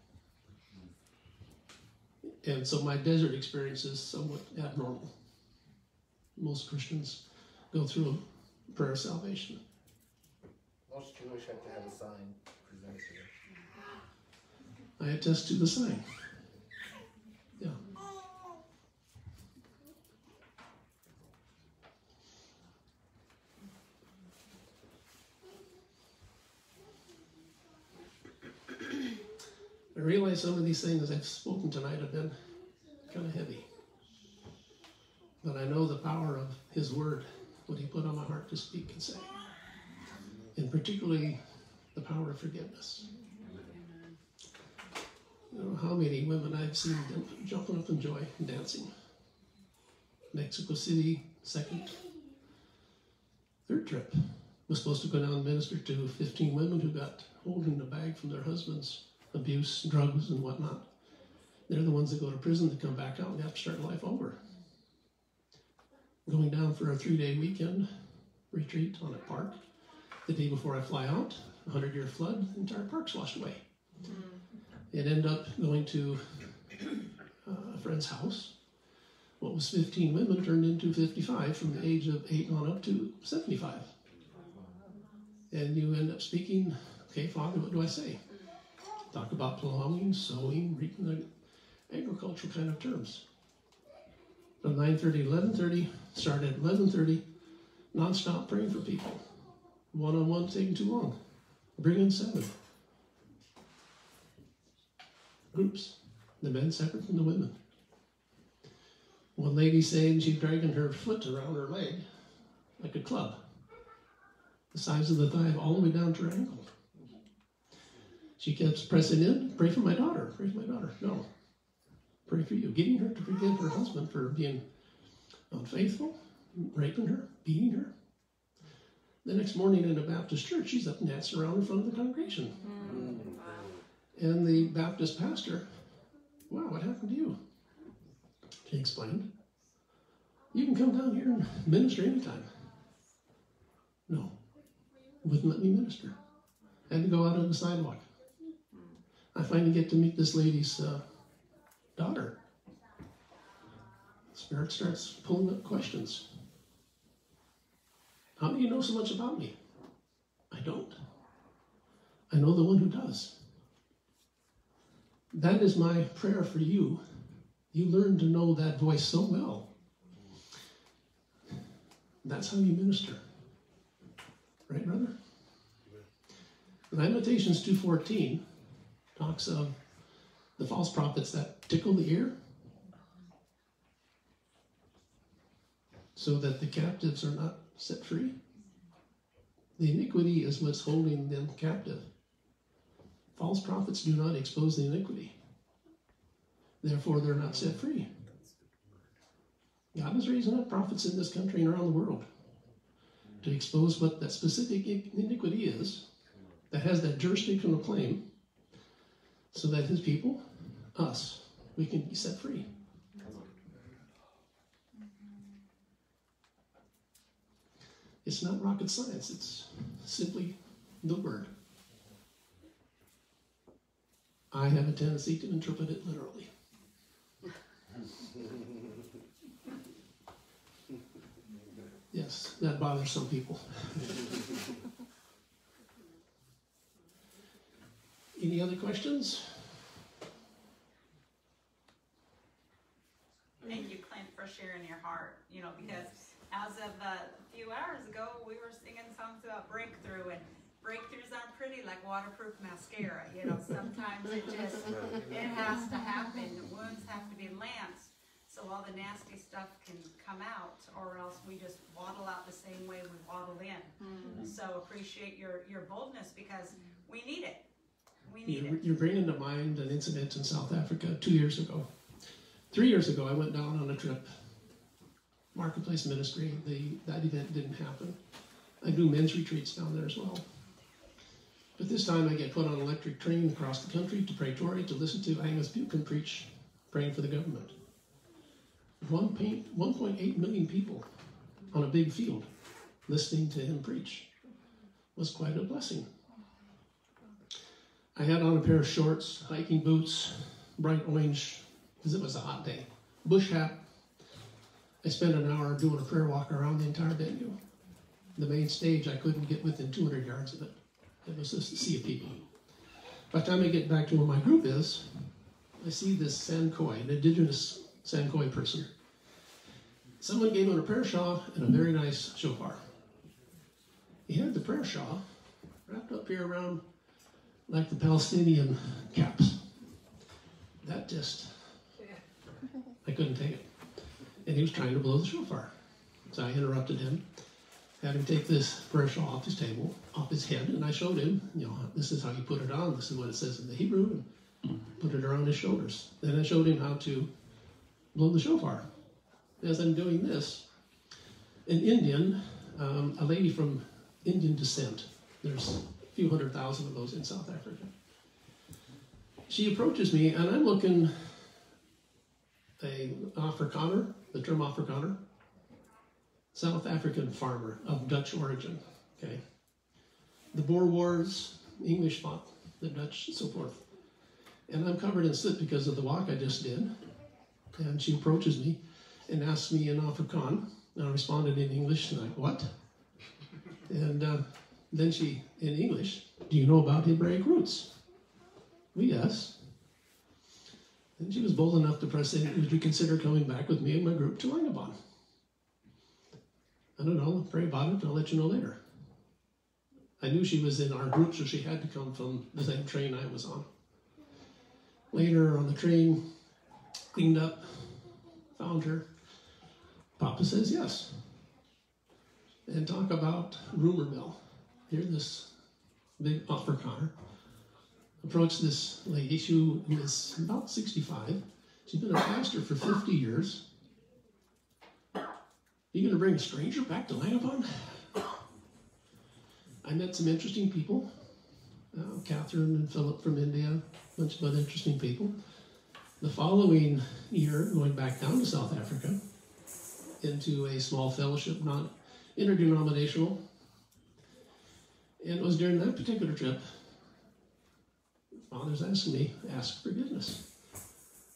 And so my desert experience is somewhat abnormal. Most Christians go through a prayer of salvation. Most Jewish have to have a sign presented to them. I attest to the sign. Yeah. I realize some of these things I've spoken tonight have been kind of heavy. But I know the power of His Word, what He put on my heart to speak and say. And particularly the power of forgiveness. You know how many women I've seen jumping up in joy and dancing. Mexico City, second, third trip. Was supposed to go down and minister to 15 women who got holding the bag from their husbands, abuse, drugs, and whatnot. They're the ones that go to prison to come back out and have to start life over. Going down for a three day weekend retreat on a park. The day before I fly out, 100 year flood, the entire park's washed away. It ended up going to uh, a friend's house. What was 15 women turned into 55 from the age of 8 on up to 75. And you end up speaking, okay, Father, what do I say? Talk about plowing, sowing, reaping the agricultural kind of terms. From 9.30 to 11.30, started at 11.30, nonstop praying for people. One-on-one taking too long. Bring in seven groups, the men separate from the women. One lady saying she's dragging her foot around her leg like a club, the size of the thigh all the way down to her ankle. She kept pressing in, pray for my daughter, pray for my daughter. No, pray for you. Getting her to forgive her husband for being unfaithful, raping her, beating her. The next morning in a Baptist church, she's up dancing around in front of the congregation. Mm. And the Baptist pastor, wow, what happened to you? She explained, you can come down here and minister anytime. No, wouldn't let me minister. I had to go out on the sidewalk. I finally get to meet this lady's uh, daughter. Spirit starts pulling up questions. How do you know so much about me? I don't. I know the one who does. That is my prayer for you. You learn to know that voice so well. That's how you minister. Right, brother? Lamentations 2.14 talks of the false prophets that tickle the ear so that the captives are not set free. The iniquity is what's holding them captive. False prophets do not expose the iniquity. Therefore, they're not set free. God is raising up prophets in this country and around the world to expose what that specific iniquity is that has that jurisdictional claim so that his people, us, we can be set free. It's not rocket science, it's simply the word. I have a tendency to interpret it literally. Yes, that bothers some people. [laughs] Any other questions? Thank you, Clint, for sharing your heart, you know, because as of uh, a few hours ago, we were singing songs about breakthrough and breakthroughs aren't pretty like waterproof mascara, you know, sometimes it just, it has to happen, the wounds have to be lanced, so all the nasty stuff can come out, or else we just waddle out the same way we waddle in. So appreciate your, your boldness because we need it, we need You're, you're bringing to mind an incident in South Africa two years ago. Three years ago, I went down on a trip. Marketplace Ministry, the, that event didn't happen. I do men's retreats down there as well. But this time I get put on an electric train across the country to Pretoria to listen to Angus Buchan preach, praying for the government. 1.8 million people on a big field listening to him preach was quite a blessing. I had on a pair of shorts, hiking boots, bright orange, because it was a hot day, bush hat. I spent an hour doing a prayer walk around the entire venue. The main stage, I couldn't get within 200 yards of it. It was just a sea of people. By the time I get back to where my group is, I see this Sankoi, an indigenous Sankoi person. Someone gave him a prayer shawl and a very nice shofar. He had the prayer shawl wrapped up here around like the Palestinian caps. That just, I couldn't take it. And he was trying to blow the shofar. So I interrupted him, had him take this shawl off his table, off his head, and I showed him, you know, this is how you put it on, this is what it says in the Hebrew, and put it around his shoulders. Then I showed him how to blow the shofar. As I'm doing this, an Indian, um, a lady from Indian descent, there's few hundred thousand of those in South Africa. She approaches me, and I'm looking a Afrikaner, the term Afrikaner, South African farmer of Dutch origin. Okay, the Boer Wars, English fought the Dutch, and so forth. And I'm covered in soot because of the walk I just did. And she approaches me and asks me in Afrikaans. And I responded in English, like, what? And uh, then she, in English, do you know about Hebraic roots? Well, yes. And she was bold enough to press in, would you consider coming back with me and my group to Langebaan? I don't know, pray about it, I'll let you know later. I knew she was in our group, so she had to come from the same train I was on. Later on the train, cleaned up, found her. Papa says yes. And talk about rumor mill. Here, this big Afrikaner approached this lady. She was about 65. She's been a pastor for 50 years. Are You gonna bring a stranger back to Langebaan? I met some interesting people. Uh, Catherine and Philip from India, a bunch of other interesting people. The following year, going back down to South Africa, into a small fellowship, not interdenominational. It was during that particular trip, Father's asking me, ask forgiveness.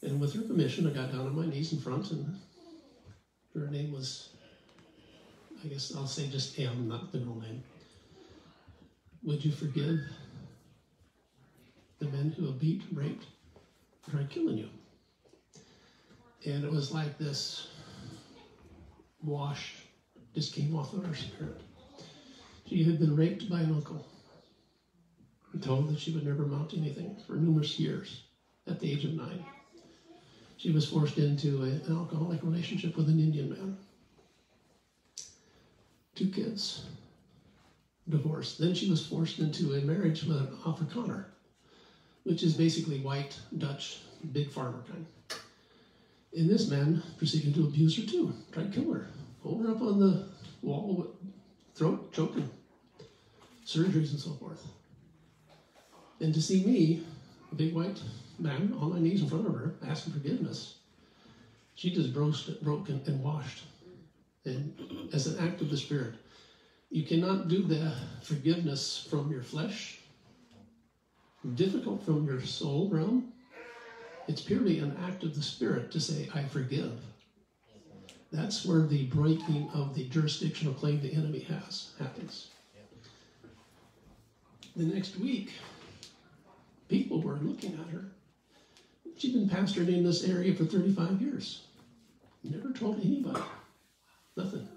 And with her permission, I got down on my knees in front, and her name was, I guess I'll say just Am, not the middle name. Would you forgive the men who have beat, raped, tried killing you. And it was like this wash just came off of her spirit. She had been raped by an uncle and told that she would never amount to anything for numerous years at the age of nine. She was forced into a, an alcoholic relationship with an Indian man. Two kids, divorced. Then she was forced into a marriage with an Afrikaner, which is basically white, Dutch, big farmer kind. And this man proceeded to abuse her too, tried to kill her, hold her up on the wall with throat choking, surgeries and so forth. And to see me, a big white man, on my knees in front of her, asking forgiveness, she just broke, and, and washed. And as an act of the Spirit, you cannot do the forgiveness from your flesh, difficult from your soul realm. It's purely an act of the Spirit to say, I forgive. That's where the breaking of the jurisdictional claim the enemy has happens. The next week, people were looking at her. She'd been pastoring in this area for 35 years. Never told anybody. Nothing.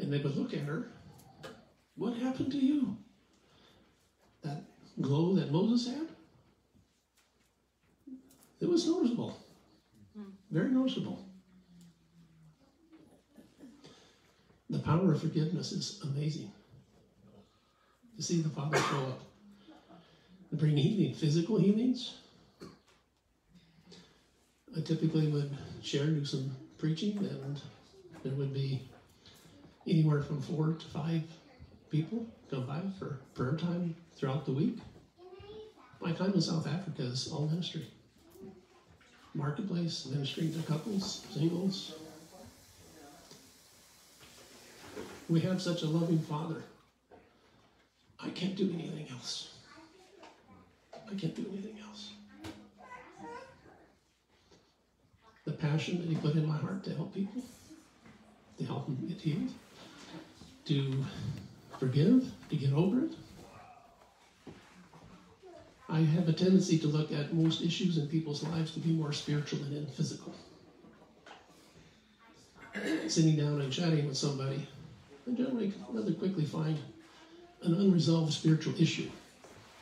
And they would look at her. What happened to you? That glow that Moses had? It was noticeable. Very noticeable. The power of forgiveness is amazing. To see the Father show up and bring healing, physical healings. I typically would share, do some preaching, and there would be anywhere from four to five people come by for prayer time throughout the week. My time in South Africa is all ministry. Marketplace, ministering to couples, singles. We have such a loving Father. I can't do anything else. I can't do anything else. The passion that He put in my heart to help people, to help them get healed, to forgive, to get over it. I have a tendency to look at most issues in people's lives to be more spiritual than in physical. Sitting down and chatting with somebody, I generally rather quickly find an unresolved spiritual issue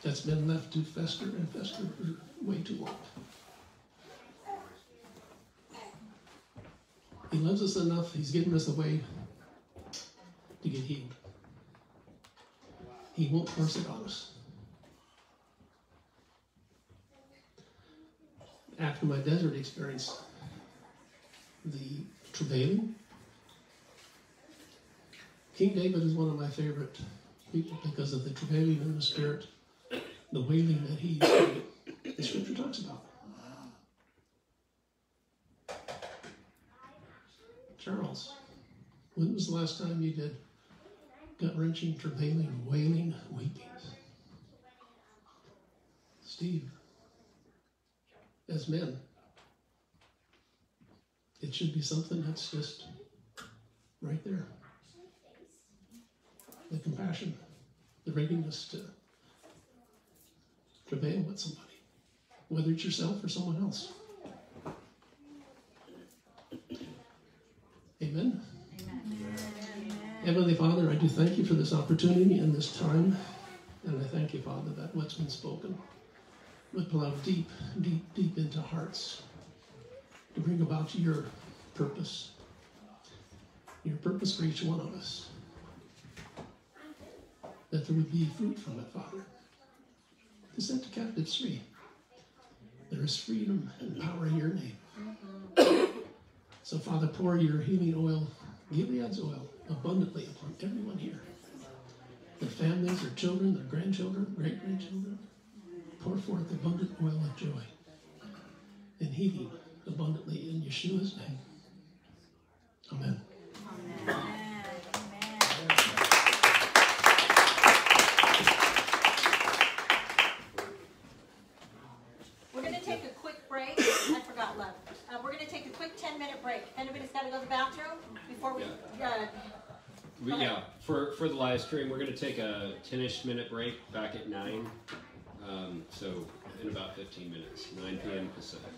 that's been left to fester and fester for way too long. He loves us enough, He's given us a way to get healed. He won't force it on us. After my desert experience, the travailing, King David is one of my favorite people because of the travailing in the spirit, the wailing that he, the scripture talks about. Charles, when was the last time you did gut wrenching, travailing, wailing, weeping? Steve, as men, it should be something that's just right there. The compassion, the readiness to prevail with somebody, whether it's yourself or someone else. Amen. Heavenly Father, I do thank you for this opportunity and this time. And I thank you, Father, that what's been spoken would plow deep, deep, deep into hearts to bring about your purpose. Your purpose for each one of us. That there would be fruit from it, Father. To set the captives free. There is freedom and power in your name. [coughs] So, Father, pour your healing oil, Gilead's oil, abundantly upon everyone here. Their families, their children, their grandchildren, great grandchildren. Pour forth abundant oil of joy and healing abundantly in Yeshua's name. Amen. We're We, yeah, for, for the live stream, we're going to take a 10-ish minute break back at 9. Um, so in about 15 minutes, 9 p.m. Pacific.